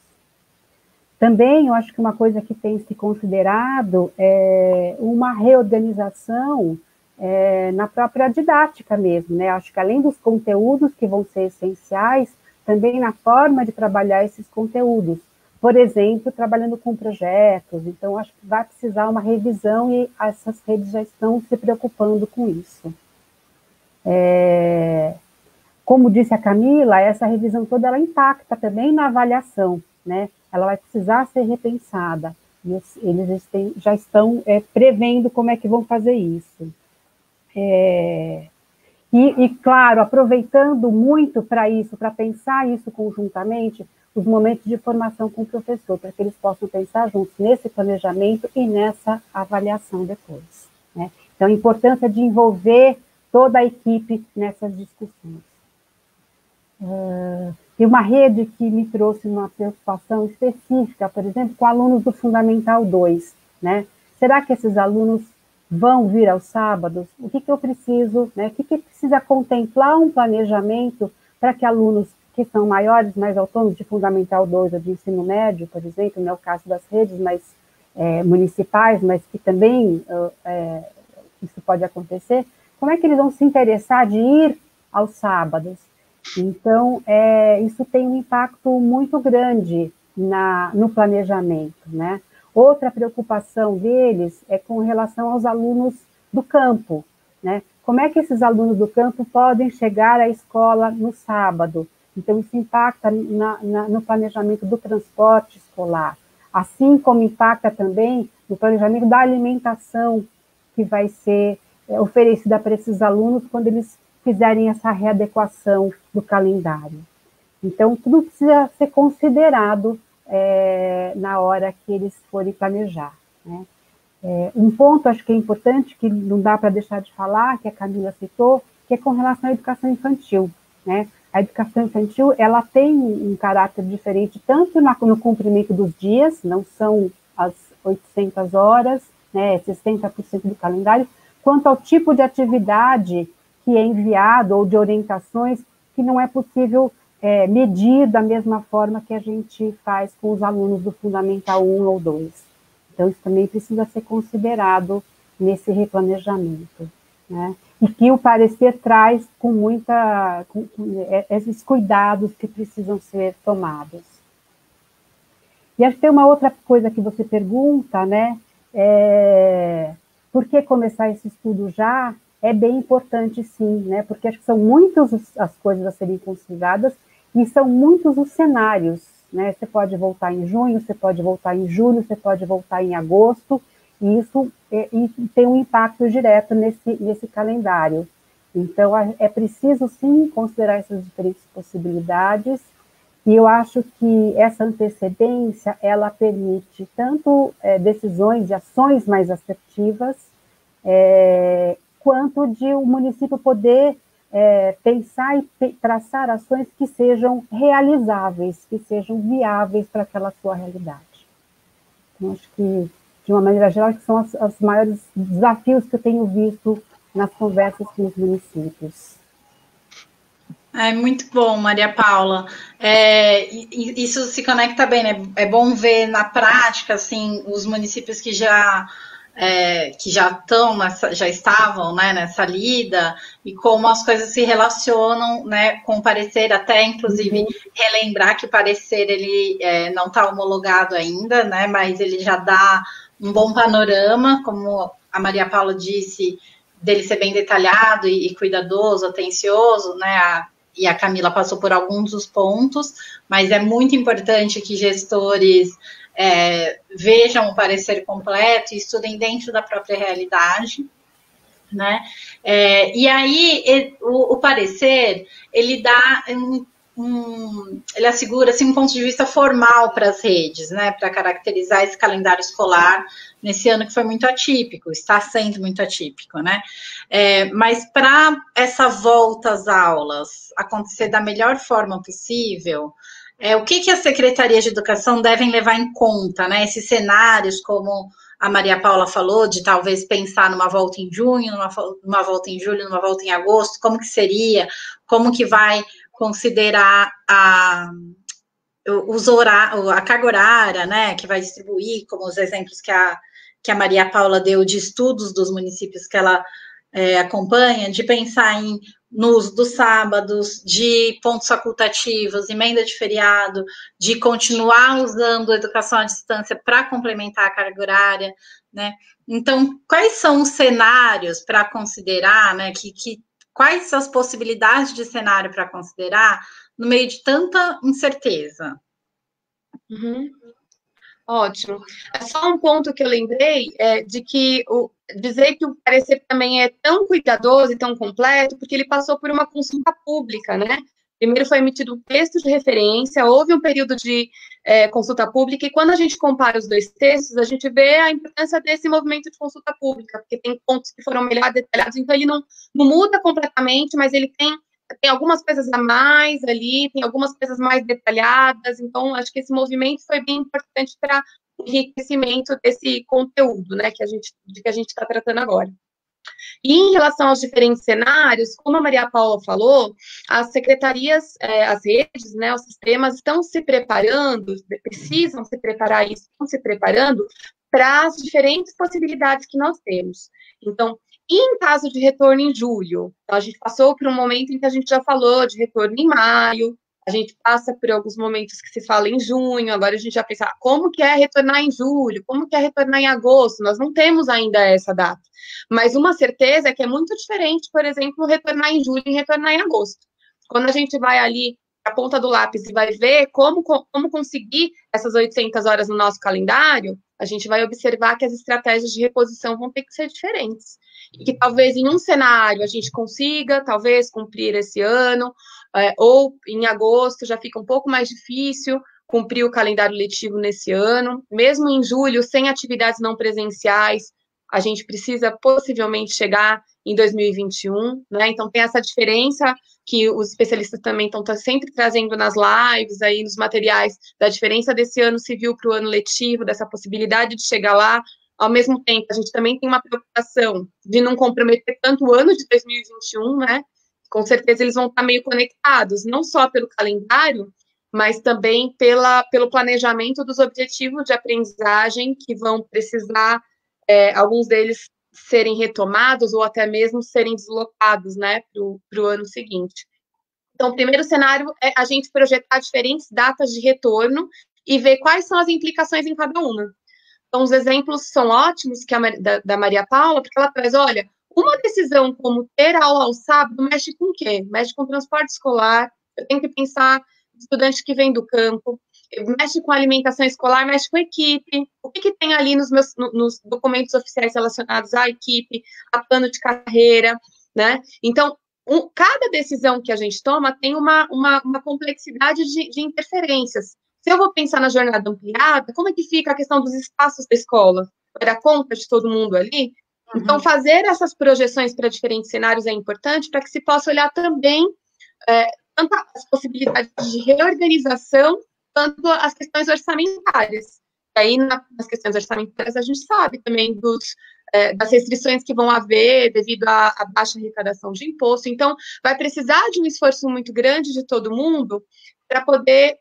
Também, eu acho que uma coisa que tem se considerado é uma reorganização é, na própria didática mesmo, né? Acho que além dos conteúdos que vão ser essenciais, também na forma de trabalhar esses conteúdos. Por exemplo, trabalhando com projetos, então acho que vai precisar uma revisão e essas redes já estão se preocupando com isso. É, como disse a Camila, essa revisão toda ela impacta também na avaliação, né? Ela vai precisar ser repensada. E eles já estão é, prevendo como é que vão fazer isso. É, e, e, claro, aproveitando muito para isso, para pensar isso conjuntamente, os momentos de formação com o professor, para que eles possam pensar juntos nesse planejamento e nessa avaliação depois. Né? Então, a importância de envolver toda a equipe nessas discussões. Uh, uma rede que me trouxe uma preocupação específica, por exemplo, com alunos do Fundamental 2, né? Será que esses alunos vão vir aos sábados? O que, que eu preciso, né? O que, que precisa contemplar um planejamento para que alunos que são maiores, mais autônomos, de Fundamental 2 ou de ensino médio, por exemplo, não é o caso das redes mais é, municipais, mas que também é, isso pode acontecer, como é que eles vão se interessar de ir aos sábados? Então, é, isso tem um impacto muito grande na, no planejamento, né? Outra preocupação deles é com relação aos alunos do campo, né? Como é que esses alunos do campo podem chegar à escola no sábado? Então, isso impacta na, na, no planejamento do transporte escolar, assim como impacta também no planejamento da alimentação que vai ser é, oferecida para esses alunos quando eles fizerem essa readequação do calendário. Então, tudo precisa ser considerado é, na hora que eles forem planejar. Né? É, um ponto, acho que é importante, que não dá para deixar de falar, que a Camila citou, que é com relação à educação infantil. Né? A educação infantil, ela tem um caráter diferente, tanto no cumprimento dos dias, não são as 800 horas, né, 60% do calendário, quanto ao tipo de atividade que é enviado ou de orientações que não é possível é, medir da mesma forma que a gente faz com os alunos do Fundamental 1 ou 2. Então, isso também precisa ser considerado nesse replanejamento. Né? E que o parecer traz com muita. Com, com, é, esses cuidados que precisam ser tomados. E acho que tem uma outra coisa que você pergunta, né? É, por que começar esse estudo já? é bem importante sim, né? Porque acho que são muitas as coisas a serem consideradas e são muitos os cenários, né? Você pode voltar em junho, você pode voltar em julho, você pode voltar em agosto, e isso é, e tem um impacto direto nesse, nesse calendário. Então, é preciso sim considerar essas diferentes possibilidades, e eu acho que essa antecedência, ela permite tanto é, decisões e ações mais assertivas, é, quanto de o município poder é, pensar e traçar ações que sejam realizáveis, que sejam viáveis para aquela sua realidade. Então, acho que, de uma maneira geral, que são os, os maiores desafios que eu tenho visto nas conversas com os municípios. É muito bom, Maria Paula. É, isso se conecta bem, né? É bom ver na prática, assim, os municípios que já é, que já estão nessa, já estavam né, nessa lida e como as coisas se relacionam né, com o parecer, até inclusive uhum. relembrar que o parecer ele é, não está homologado ainda, né, mas ele já dá um bom panorama, como a Maria Paula disse, dele ser bem detalhado e, e cuidadoso, atencioso, né, a, e a Camila passou por alguns dos pontos, mas é muito importante que gestores é, vejam o parecer completo e estudem dentro da própria realidade. Né? É, e aí o, o, parecer ele dá um, ele assegura assim, um ponto de vista formal para as redes, né, para caracterizar esse calendário escolar nesse ano que foi muito atípico, está sendo muito atípico, né? É, mas para essa volta às aulas acontecer da melhor forma possível, é, o que, que as secretarias de educação devem levar em conta, né? Esses cenários, como a Maria Paula falou, de talvez pensar numa volta em junho, numa, numa volta em julho, numa volta em agosto, como que seria, como que vai considerar a, os a carga horária, né, que vai distribuir, como os exemplos que a, que a Maria Paula deu de estudos dos municípios que ela é, acompanha, de pensar em no uso dos sábados, de pontos facultativos, emenda de feriado, de continuar usando a educação à distância para complementar a carga horária, né? Então, quais são os cenários para considerar, né? Que, que, quais as possibilidades de cenário para considerar no meio de tanta incerteza? Uhum. Ótimo. É só um ponto que eu lembrei é, de que o, dizer que o parecer também é tão cuidadoso e tão completo, porque ele passou por uma consulta pública, né? Primeiro foi emitido um texto de referência, houve um período de é, consulta pública, e quando a gente compara os dois textos, a gente vê a importância desse movimento de consulta pública, porque tem pontos que foram melhor detalhados, então ele não, não muda completamente, mas ele tem tem algumas coisas a mais ali, tem algumas coisas mais detalhadas, então acho que esse movimento foi bem importante para enriquecimento desse conteúdo, né, que a gente, de que a gente está tratando agora. E em relação aos diferentes cenários, como a Maria Paula falou, as secretarias, é, as redes, né, os sistemas estão se preparando, precisam se preparar e estão se preparando para as diferentes possibilidades que nós temos. Então, em caso de retorno em julho? Então, a gente passou por um momento em que a gente já falou de retorno em maio, a gente passa por alguns momentos que se fala em junho, agora a gente já pensa, ah, como que é retornar em julho? Como que é retornar em agosto? Nós não temos ainda essa data. Mas uma certeza é que é muito diferente, por exemplo, retornar em julho e retornar em agosto. Quando a gente vai ali a ponta do lápis e vai ver como, como conseguir essas 800 horas no nosso calendário, a gente vai observar que as estratégias de reposição vão ter que ser diferentes e que talvez em um cenário a gente consiga, talvez, cumprir esse ano, é, ou em agosto já fica um pouco mais difícil cumprir o calendário letivo nesse ano, mesmo em julho, sem atividades não presenciais, a gente precisa possivelmente chegar em 2021, né? Então tem essa diferença que os especialistas também estão sempre trazendo nas lives, aí nos materiais, da diferença desse ano civil para o ano letivo, dessa possibilidade de chegar lá ao mesmo tempo, a gente também tem uma preocupação de não comprometer tanto o ano de 2021, né? Com certeza eles vão estar meio conectados, não só pelo calendário, mas também pela, pelo planejamento dos objetivos de aprendizagem que vão precisar, é, alguns deles serem retomados ou até mesmo serem deslocados, né, para o ano seguinte. Então, o primeiro cenário é a gente projetar diferentes datas de retorno e ver quais são as implicações em cada uma. Então, os exemplos são ótimos que a, da, da Maria Paula, porque ela traz, olha, uma decisão como ter aula ao sábado mexe com o quê? Mexe com transporte escolar, eu tenho que pensar estudante que vem do campo, mexe com alimentação escolar, mexe com equipe, o que, que tem ali nos meus nos documentos oficiais relacionados à equipe, a plano de carreira, né? Então, um, cada decisão que a gente toma tem uma, uma, uma complexidade de, de interferências. Se eu vou pensar na jornada ampliada, como é que fica a questão dos espaços da escola? Vai dar conta de todo mundo ali? Uhum. Então, fazer essas projeções para diferentes cenários é importante para que se possa olhar também é, tanto as possibilidades de reorganização quanto as questões orçamentárias. E aí, na, nas questões orçamentárias, a gente sabe também dos, é, das restrições que vão haver devido à, à, baixa arrecadação de imposto. Então, vai precisar de um esforço muito grande de todo mundo para poder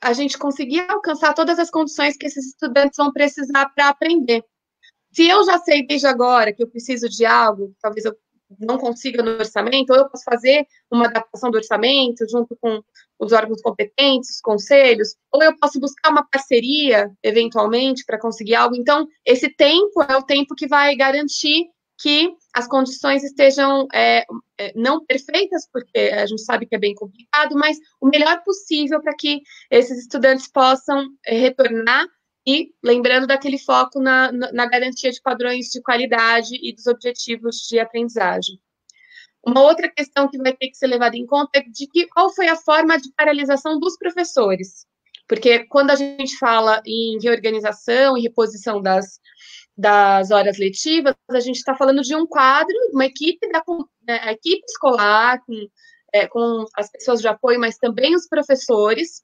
a gente conseguir alcançar todas as condições que esses estudantes vão precisar para aprender. Se eu já sei desde agora que eu preciso de algo, talvez eu não consiga no orçamento, ou eu posso fazer uma adaptação do orçamento junto com os órgãos competentes, os conselhos, ou eu posso buscar uma parceria, eventualmente, para conseguir algo. Então, esse tempo é o tempo que vai garantir que as condições estejam é, é, não perfeitas, porque a gente sabe que é bem complicado, mas o melhor possível para que esses estudantes possam retornar e lembrando daquele foco na, na, garantia de padrões de qualidade e dos objetivos de aprendizagem. Uma outra questão que vai ter que ser levada em conta é de que qual foi a forma de paralisação dos professores. Porque quando a gente fala em reorganização e reposição das, das horas letivas, a gente está falando de um quadro, uma equipe da né, equipe escolar, com, é, com as pessoas de apoio, mas também os professores.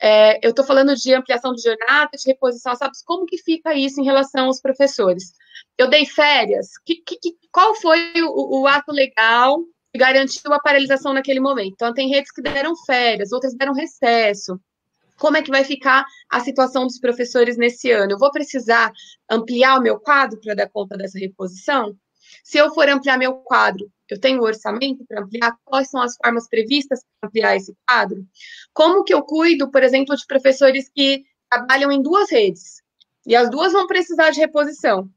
É, eu estou falando de ampliação de jornada, de reposição, sabe como que fica isso em relação aos professores? Eu dei férias, que, que, qual foi o, o ato legal que garantiu a paralisação naquele momento? Então, tem redes que deram férias, outras deram recesso como é que vai ficar a situação dos professores nesse ano? Eu vou precisar ampliar o meu quadro para dar conta dessa reposição? Se eu for ampliar meu quadro, eu tenho orçamento para ampliar? Quais são as formas previstas para ampliar esse quadro? Como que eu cuido, por exemplo, de professores que trabalham em duas redes e as duas vão precisar de reposição?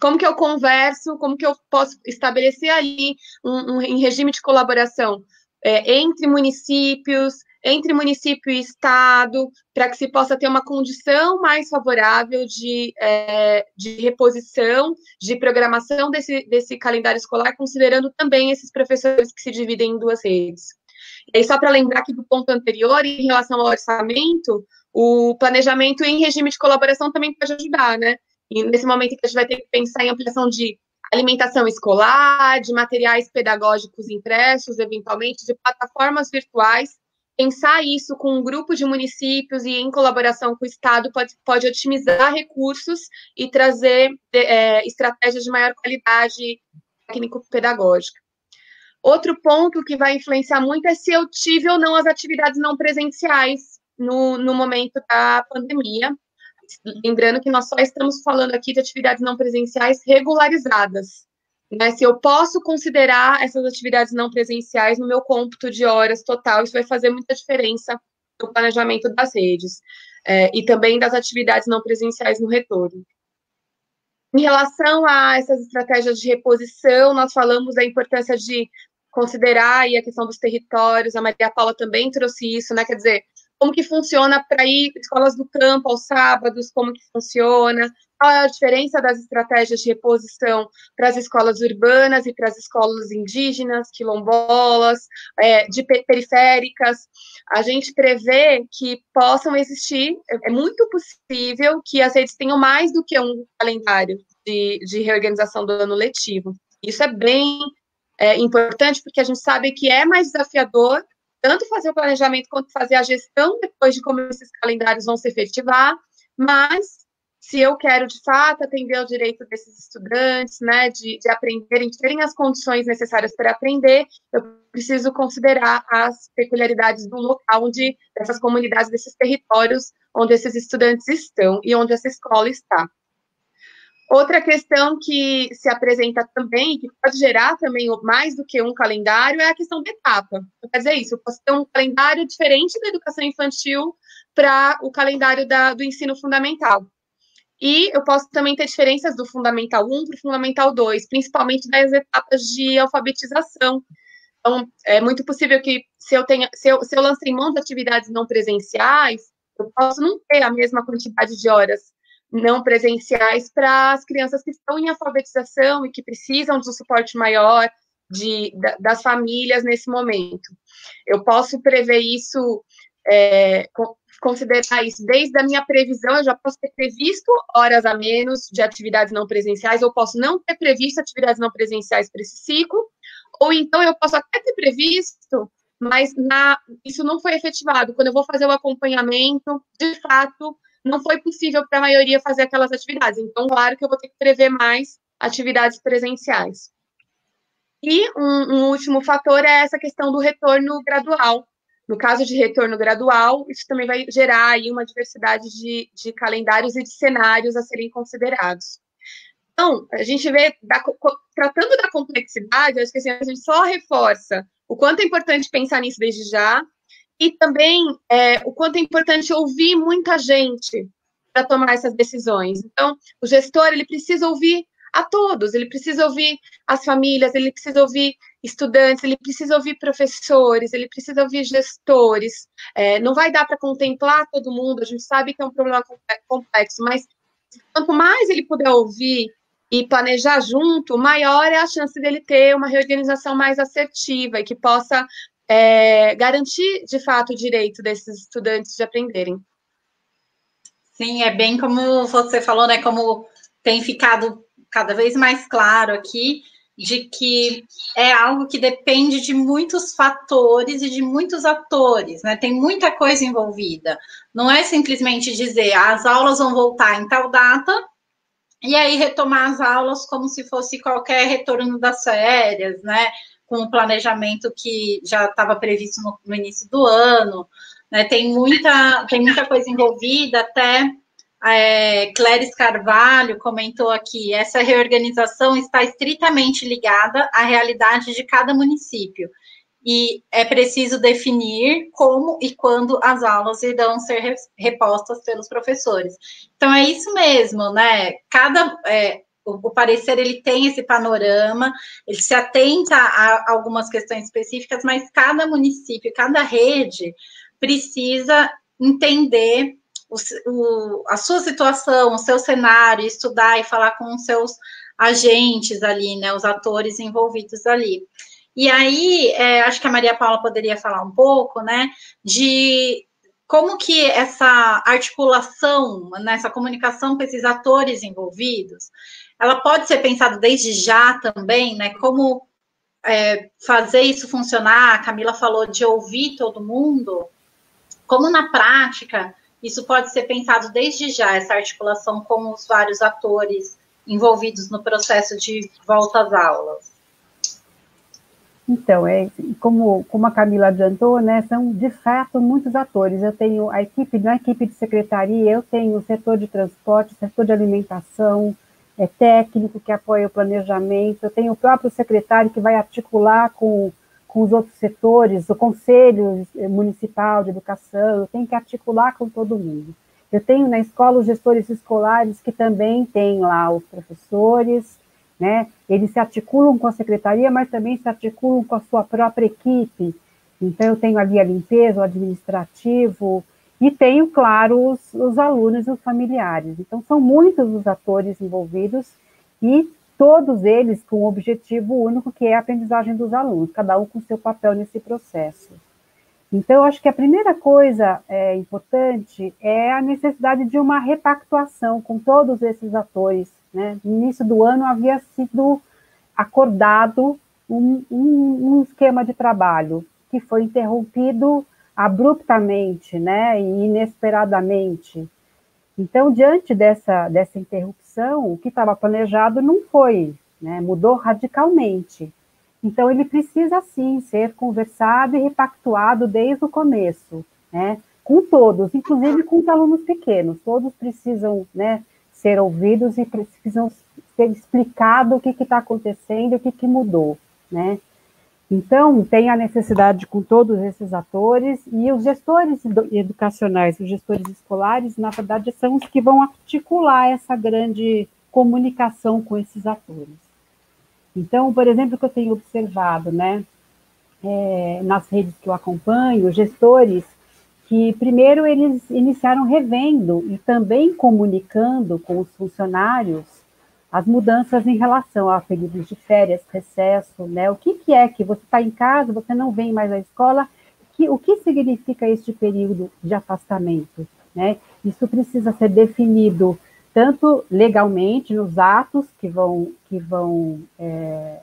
Como que eu converso? Como que eu posso estabelecer ali um, um em regime de colaboração é, entre municípios, entre município e estado, para que se possa ter uma condição mais favorável de, é, de reposição, de programação desse, desse calendário escolar, considerando também esses professores que se dividem em duas redes. E só para lembrar que do ponto anterior, em relação ao orçamento, o planejamento em regime de colaboração também pode ajudar, né? E nesse momento que a gente vai ter que pensar em ampliação de alimentação escolar, de materiais pedagógicos impressos, eventualmente, de plataformas virtuais, pensar isso com um grupo de municípios e em colaboração com o Estado pode, pode otimizar recursos e trazer é, estratégias de maior qualidade técnico-pedagógica. Outro ponto que vai influenciar muito é se eu tive ou não as atividades não presenciais no, no momento da pandemia. Lembrando que nós só estamos falando aqui de atividades não presenciais regularizadas. Né? Se eu posso considerar essas atividades não presenciais no meu cômputo de horas total, isso vai fazer muita diferença no planejamento das redes é, e também das atividades não presenciais no retorno. Em relação a essas estratégias de reposição, nós falamos da importância de considerar a questão dos territórios, a Maria Paula também trouxe isso, né? Quer dizer, como que funciona para ir escolas do campo aos sábados, como que funciona, qual é a diferença das estratégias de reposição para as escolas urbanas e para as escolas indígenas, quilombolas, é, de periféricas. A gente prevê que possam existir, é, é muito possível que as redes tenham mais do que um calendário de, de reorganização do ano letivo. Isso é bem é, importante, porque a gente sabe que é mais desafiador tanto fazer o planejamento quanto fazer a gestão depois de como esses calendários vão se efetivar, mas se eu quero de fato atender o direito desses estudantes, né, de, de aprenderem, de terem as condições necessárias para aprender, eu preciso considerar as peculiaridades do local onde, dessas comunidades, desses territórios onde esses estudantes estão e onde essa escola está. Outra questão que se apresenta também, que pode gerar também mais do que um calendário, é a questão da etapa. Quer dizer isso, eu posso ter um calendário diferente da educação infantil para o calendário da, do ensino fundamental. E eu posso também ter diferenças do Fundamental 1 para o Fundamental 2, principalmente das etapas de alfabetização. Então, é muito possível que, se eu, tenha, se eu, se eu lancei mão de atividades não presenciais, eu posso não ter a mesma quantidade de horas não presenciais para as crianças que estão em alfabetização e que precisam de um suporte maior de, das famílias nesse momento. Eu posso prever isso, é, considerar isso desde a minha previsão, eu já posso ter previsto horas a menos de atividades não presenciais, ou posso não ter previsto atividades não presenciais para esse ciclo, ou então eu posso até ter previsto, mas na, isso não foi efetivado. Quando eu vou fazer o acompanhamento, de fato, não foi possível para a maioria fazer aquelas atividades. Então, claro que eu vou ter que prever mais atividades presenciais. E um, um último fator é essa questão do retorno gradual. No caso de retorno gradual, isso também vai gerar aí uma diversidade de, de calendários e de cenários a serem considerados. Então, a gente vê, da, tratando da complexidade, acho que assim, a gente só reforça o quanto é importante pensar nisso desde já, e também é, o quanto é importante ouvir muita gente para tomar essas decisões. Então, o gestor ele precisa ouvir a todos, ele precisa ouvir as famílias, ele precisa ouvir estudantes, ele precisa ouvir professores, ele precisa ouvir gestores. É, não vai dar para contemplar todo mundo, a gente sabe que é um problema complexo, mas quanto mais ele puder ouvir e planejar junto, maior é a chance dele ter uma reorganização mais assertiva e que possa é, garantir, de fato, o direito desses estudantes de aprenderem. Sim, é bem como você falou, né? Como tem ficado cada vez mais claro aqui, de que é algo que depende de muitos fatores e de muitos atores, né? Tem muita coisa envolvida. Não é simplesmente dizer ah, as aulas vão voltar em tal data e aí retomar as aulas como se fosse qualquer retorno das férias, né? Com o planejamento que já estava previsto no, no, início do ano, né? Tem muita, tem muita coisa envolvida, até é, Cléris Carvalho comentou aqui, essa reorganização está estritamente ligada à realidade de cada município e é preciso definir como e quando as aulas irão ser repostas pelos professores. Então é isso mesmo, né? Cada é, o, parecer ele tem esse panorama, ele se atenta a algumas questões específicas, mas cada município, cada rede precisa entender o, o, a sua situação, o seu cenário, estudar e falar com os seus agentes ali, né, os atores envolvidos ali. E aí, é, acho que a Maria Paula poderia falar um pouco, né, de como que essa articulação, né, comunicação com esses atores envolvidos, ela pode ser pensada desde já também, né, como é, fazer isso funcionar, a Camila falou de ouvir todo mundo, como na prática isso pode ser pensado desde já, essa articulação com os vários atores envolvidos no processo de volta às aulas. Então, é, como, como a Camila adiantou, né, são de fato muitos atores. Eu tenho a equipe, na equipe de secretaria, eu tenho o setor de transporte, setor de alimentação, é, técnico que apoia o planejamento, eu tenho o próprio secretário que vai articular com com os outros setores, o Conselho Municipal de Educação, eu tenho que articular com todo mundo. Eu tenho na escola os gestores escolares que também têm lá os professores, né? Eles se articulam com a secretaria, mas também se articulam com a sua própria equipe. Então, eu tenho ali a limpeza, o administrativo, e tenho, claro, os, os alunos e os familiares. Então, são muitos os atores envolvidos e todos eles com um objetivo único, que é a aprendizagem dos alunos, cada um com seu papel nesse processo. Então, eu acho que a primeira coisa é, importante é a necessidade de uma repactuação com todos esses atores. Né? No início do ano havia sido acordado um, um, um esquema de trabalho que foi interrompido abruptamente né, e inesperadamente. Então, diante dessa, dessa interrupção, o que estava planejado não foi, né, mudou radicalmente. Então, ele precisa, sim, ser conversado e repactuado desde o começo, né, com todos, inclusive com os alunos pequenos. Todos precisam né, ser ouvidos e precisam ser explicado o que está acontecendo, o que, que mudou, né. Então, tem a necessidade com todos esses atores e os gestores educacionais, os gestores escolares, na verdade, são os que vão articular essa grande comunicação com esses atores. Então, por exemplo, o que eu tenho observado, né, é, nas redes que eu acompanho, gestores que primeiro eles iniciaram revendo e também comunicando com os funcionários as mudanças em relação a períodos de férias, recesso, né? O que, que é que você está em casa, você não vem mais à escola, que, o que significa este período de afastamento, né? Isso precisa ser definido tanto legalmente nos atos que vão, que vão é,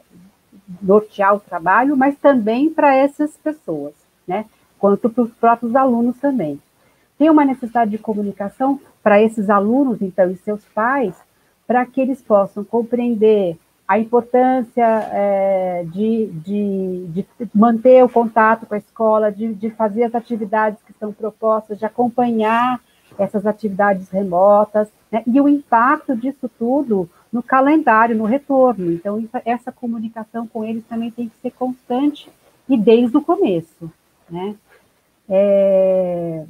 nortear o trabalho, mas também para essas pessoas, né? Quanto para os próprios alunos também. Tem uma necessidade de comunicação para esses alunos, então, e seus pais, para que eles possam compreender a importância é, de, de, de, manter o contato com a escola, de, de fazer as atividades que são propostas, de acompanhar essas atividades remotas, né, e o impacto disso tudo no calendário, no retorno. Então, essa comunicação com eles também tem que ser constante e desde o começo. Né? É,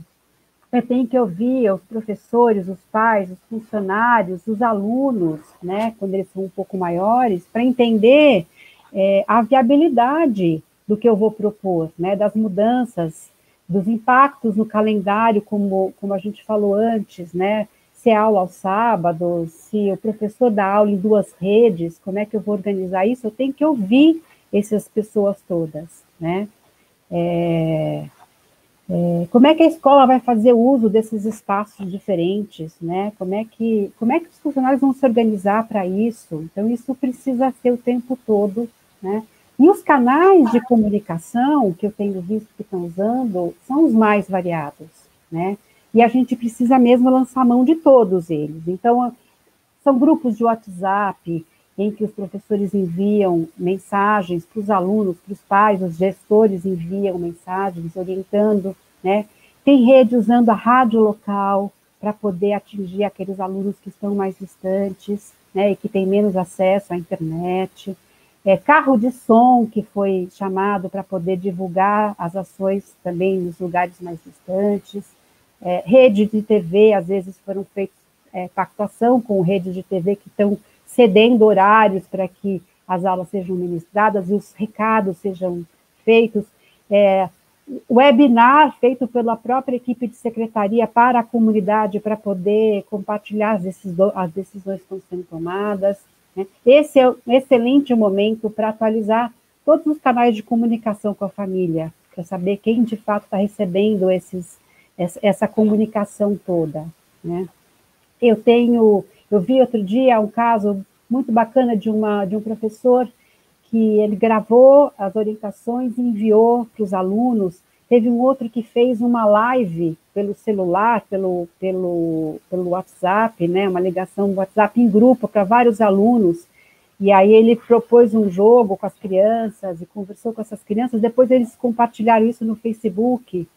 eu tenho que ouvir os professores, os pais, os funcionários, os alunos, né, quando eles são um pouco maiores, para entender é, a viabilidade do que eu vou propor, né, das mudanças, dos impactos no calendário, como, como a gente falou antes, né, se é aula aos sábados, se o professor dá aula em duas redes, como é que eu vou organizar isso? Eu tenho que ouvir essas pessoas todas, né? É, é, como é que a escola vai fazer uso desses espaços diferentes, né? Como é que, como é que os funcionários vão se organizar para isso? Então, isso precisa ser o tempo todo, né? E os canais de comunicação que eu tenho visto que estão usando são os mais variados, né? E a gente precisa mesmo lançar mão de todos eles. Então, são grupos de WhatsApp, em que os professores enviam mensagens para os alunos, para os pais, os gestores enviam mensagens orientando, né? Tem rede usando a rádio local para poder atingir aqueles alunos que estão mais distantes, né, e que têm menos acesso à internet. É, carro de som que foi chamado para poder divulgar as ações também nos lugares mais distantes. É, rede de TV, às vezes foram feitas é, pactuação com rede de TV que estão cedendo horários para que as aulas sejam ministradas e os recados sejam feitos. É, webinar feito pela própria equipe de secretaria para a comunidade, para poder compartilhar as, decisões, as decisões que estão sendo tomadas. Né? Esse é um excelente momento para atualizar todos os canais de comunicação com a família, para saber quem de fato está recebendo esses, essa, comunicação toda. Né? Eu tenho eu vi outro dia um caso muito bacana de, uma, de um professor que ele gravou as orientações e enviou para os alunos. Teve um outro que fez uma live pelo celular, pelo, pelo, pelo WhatsApp, né, uma ligação WhatsApp em grupo para vários alunos. E aí ele propôs um jogo com as crianças e conversou com essas crianças. Depois eles compartilharam isso no Facebook.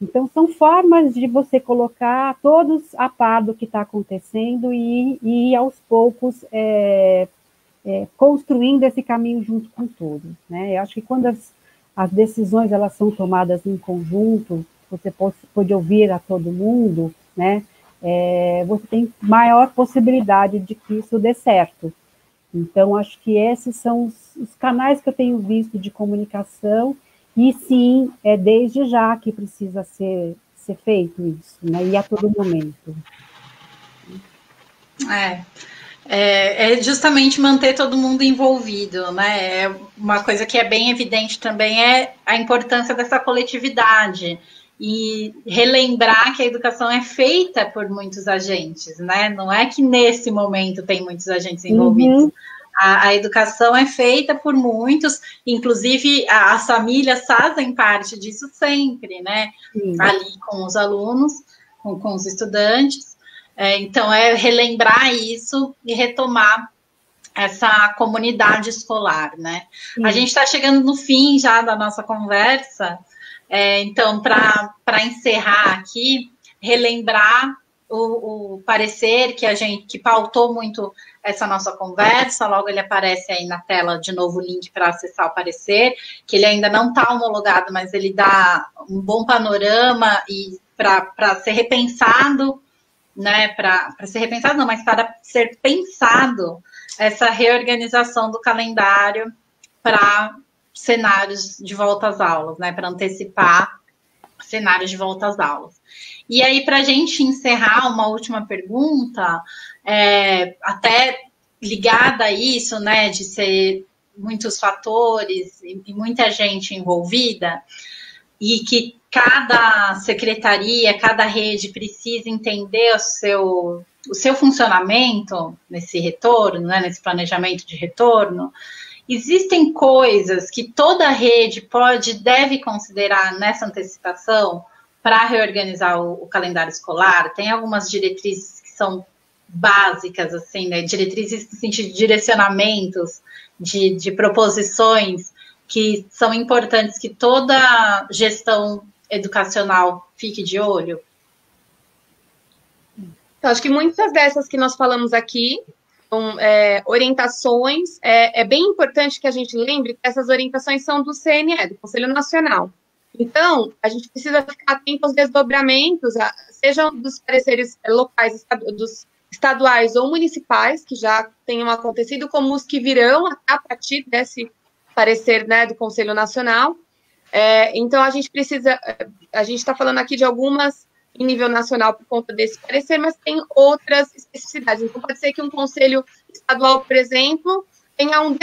Então, são formas de você colocar todos a par do que está acontecendo e, e, aos poucos, é, é, construindo esse caminho junto com todos. Né? Eu acho que quando as, as decisões elas são tomadas em conjunto, você pode, pode ouvir a todo mundo, né? É, você tem maior possibilidade de que isso dê certo. Então, acho que esses são os, os canais que eu tenho visto de comunicação e sim, é desde já que precisa ser, ser feito isso, né? E a todo momento. É, é, é, justamente manter todo mundo envolvido, né? É uma coisa que é bem evidente também é a importância dessa coletividade e relembrar que a educação é feita por muitos agentes, né? Não é que nesse momento tem muitos agentes envolvidos. Uhum. A, a, educação é feita por muitos, inclusive a, as famílias fazem parte disso sempre, né? Sim. Ali com os alunos, com, com os estudantes. É, então, é relembrar isso e retomar essa comunidade escolar, né? Sim. A gente está chegando no fim já da nossa conversa, é, então, para encerrar aqui, relembrar o, o, parecer que a gente que pautou muito essa nossa conversa, logo ele aparece aí na tela de novo o link para acessar o parecer, que ele ainda não está homologado, mas ele dá um bom panorama e para ser repensado, né? Para ser repensado, não, mas para ser pensado essa reorganização do calendário para cenários de volta às aulas, né? Para antecipar cenários de volta às aulas. E aí, para a gente encerrar, uma última pergunta, é, até ligada a isso, né, de ser muitos fatores e, muita gente envolvida, e que cada secretaria, cada rede precisa entender o seu, o seu funcionamento nesse retorno, né, nesse planejamento de retorno, existem coisas que toda rede pode deve considerar nessa antecipação para reorganizar o, o, calendário escolar? Tem algumas diretrizes que são básicas, assim, né? Diretrizes no sentido de direcionamentos, de, de proposições que são importantes que toda gestão educacional fique de olho? Então, acho que muitas dessas que nós falamos aqui são é, orientações. É, é, bem importante que a gente lembre que essas orientações são do CNE, do Conselho Nacional. Então, a gente precisa ficar atento aos desdobramentos, sejam dos pareceres locais, dos estaduais ou municipais, que já tenham acontecido, como os que virão a partir desse parecer né, do Conselho Nacional. É, então, a gente precisa, a gente está falando aqui de algumas em nível nacional por conta desse parecer, mas tem outras especificidades. Então, pode ser que um conselho estadual, por exemplo, tenha um,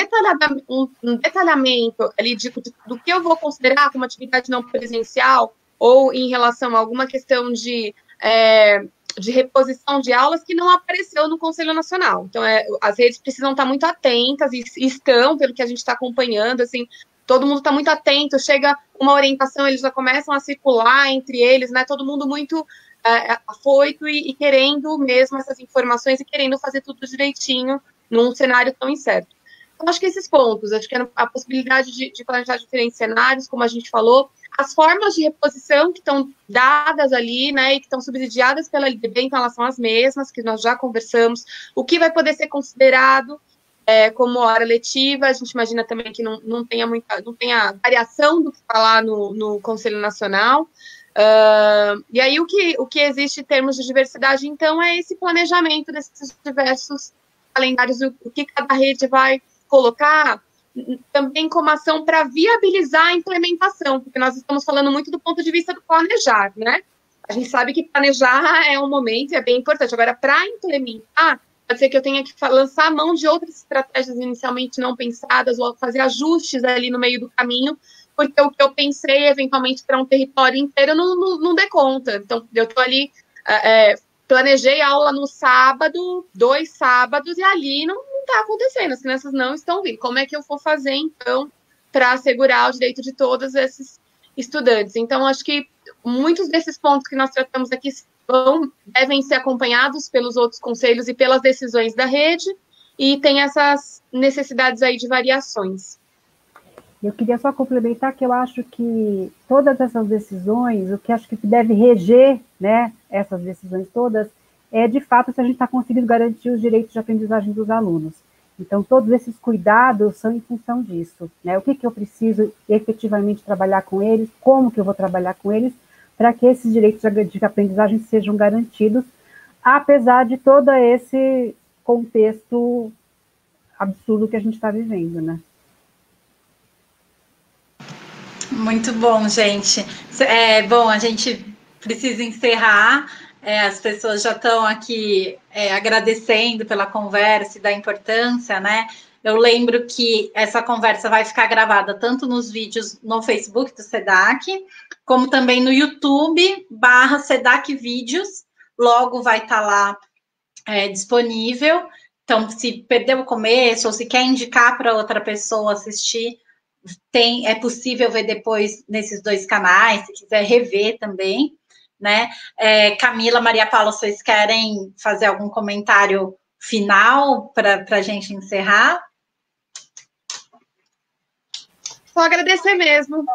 um, um detalhamento ali de, de, do que eu vou considerar como atividade não presencial, ou em relação a alguma questão de, é, de reposição de aulas que não apareceu no Conselho Nacional. Então, é, as redes precisam estar muito atentas, e estão, pelo que a gente está acompanhando, assim, todo mundo está muito atento, chega uma orientação, eles já começam a circular entre eles, né? Todo mundo muito é, afoito e, e, querendo mesmo essas informações e querendo fazer tudo direitinho num cenário tão incerto. Então, acho que esses pontos, acho que a possibilidade de, de planejar diferentes cenários, como a gente falou, as formas de reposição que estão dadas ali, né, e que estão subsidiadas pela LDB, então elas são as mesmas, que nós já conversamos, o que vai poder ser considerado é, como hora letiva, a gente imagina também que não, não tenha muita, não tenha variação do que está lá no, no Conselho Nacional. Uh, e aí o que, o que existe em termos de diversidade, então, é esse planejamento desses diversos calendários, o, o que cada rede vai colocar também como ação para viabilizar a implementação, porque nós estamos falando muito do ponto de vista do planejar, né? A gente sabe que planejar é um momento, é bem importante. Agora, para implementar, pode ser que eu tenha que lançar a mão de outras estratégias inicialmente não pensadas ou fazer ajustes ali no meio do caminho, porque o que eu pensei eventualmente para um território inteiro não, não, não dê conta. Então, eu estou ali, é, planejei aula no sábado, dois sábados, e ali não está acontecendo, as crianças não estão vindo. Como é que eu vou fazer, então, para assegurar o direito de todos esses estudantes? Então, acho que muitos desses pontos que nós tratamos aqui vão, devem ser acompanhados pelos outros conselhos e pelas decisões da rede, e tem essas necessidades aí de variações. Eu queria só complementar que eu acho que todas essas decisões, o que acho que deve reger, né, essas decisões todas, é de fato se a gente está conseguindo garantir os direitos de aprendizagem dos alunos. Então, todos esses cuidados são em função disso, né? O que, que eu preciso efetivamente trabalhar com eles, como que eu vou trabalhar com eles, para que esses direitos de aprendizagem sejam garantidos, apesar de todo esse contexto absurdo que a gente está vivendo, né? Muito bom, gente. É, bom, a gente precisa encerrar. É, as pessoas já estão aqui é, agradecendo pela conversa e da importância, né? Eu lembro que essa conversa vai ficar gravada tanto nos vídeos no Facebook do SEDAC, como também no YouTube, barra SEDAC Vídeos. Logo vai estar tá lá é, disponível. Então, se perdeu o começo ou se quer indicar para outra pessoa assistir, tem, é possível ver depois nesses dois canais, se quiser rever também, né? É, Camila, Maria Paula, vocês querem fazer algum comentário final para a gente encerrar? Só agradecer mesmo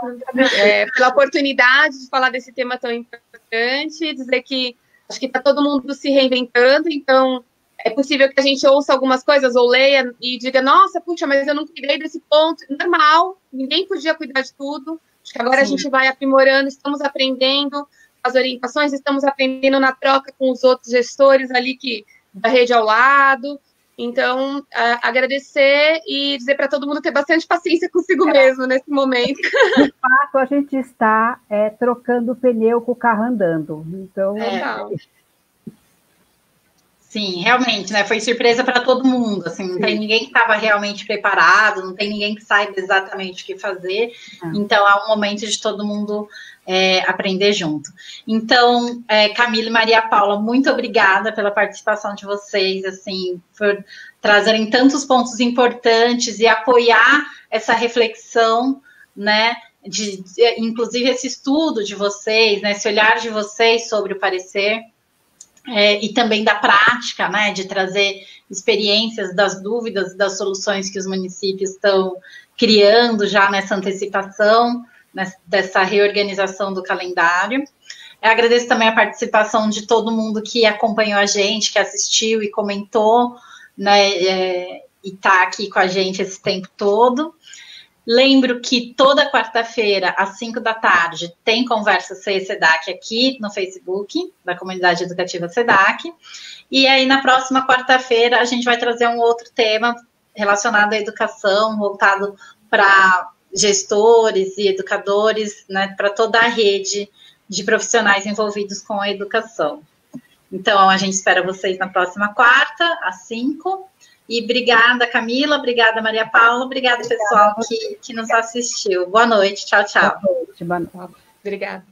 é, pela oportunidade de falar desse tema tão importante, dizer que acho que está todo mundo se reinventando, então é possível que a gente ouça algumas coisas ou leia e diga, nossa, puxa, mas eu não cuidei desse ponto. Normal, ninguém podia cuidar de tudo. Acho que agora Sim. a gente vai aprimorando, estamos aprendendo as orientações, estamos aprendendo na troca com os outros gestores ali que da rede ao lado. Então, agradecer e dizer para todo mundo ter bastante paciência consigo é. mesmo nesse momento. De fato, a gente está é, trocando pneu com o carro andando. Então, é. Sim, realmente, né? Foi surpresa para todo mundo. Assim, não Sim. tem ninguém que estava realmente preparado, não tem ninguém que saiba exatamente o que fazer. Ah. Então, é um momento de todo mundo é, aprender junto. Então, é, Camila e Maria Paula, muito obrigada pela participação de vocês, assim, por trazerem tantos pontos importantes e apoiar essa reflexão, né? De, de, inclusive esse estudo de vocês, né, esse olhar de vocês sobre o parecer é, e também da prática, né, de trazer experiências das dúvidas, das soluções que os municípios estão criando já nessa antecipação, dessa reorganização do calendário. Eu agradeço também a participação de todo mundo que acompanhou a gente, que assistiu e comentou, né, é, e está aqui com a gente esse tempo todo. Lembro que toda quarta-feira, às 5 da tarde, tem conversa CESEDAC aqui no Facebook, da Comunidade Educativa SEDAC. E aí, na próxima quarta-feira, a gente vai trazer um outro tema relacionado à educação, voltado para gestores e educadores, né, para toda a rede de profissionais envolvidos com a educação. Então, a gente espera vocês na próxima quarta, às cinco. E obrigada, Camila, obrigada, Maria Paula, obrigada, pessoal que, que nos assistiu. Boa noite, tchau, tchau. Boa noite, boa noite. Obrigada.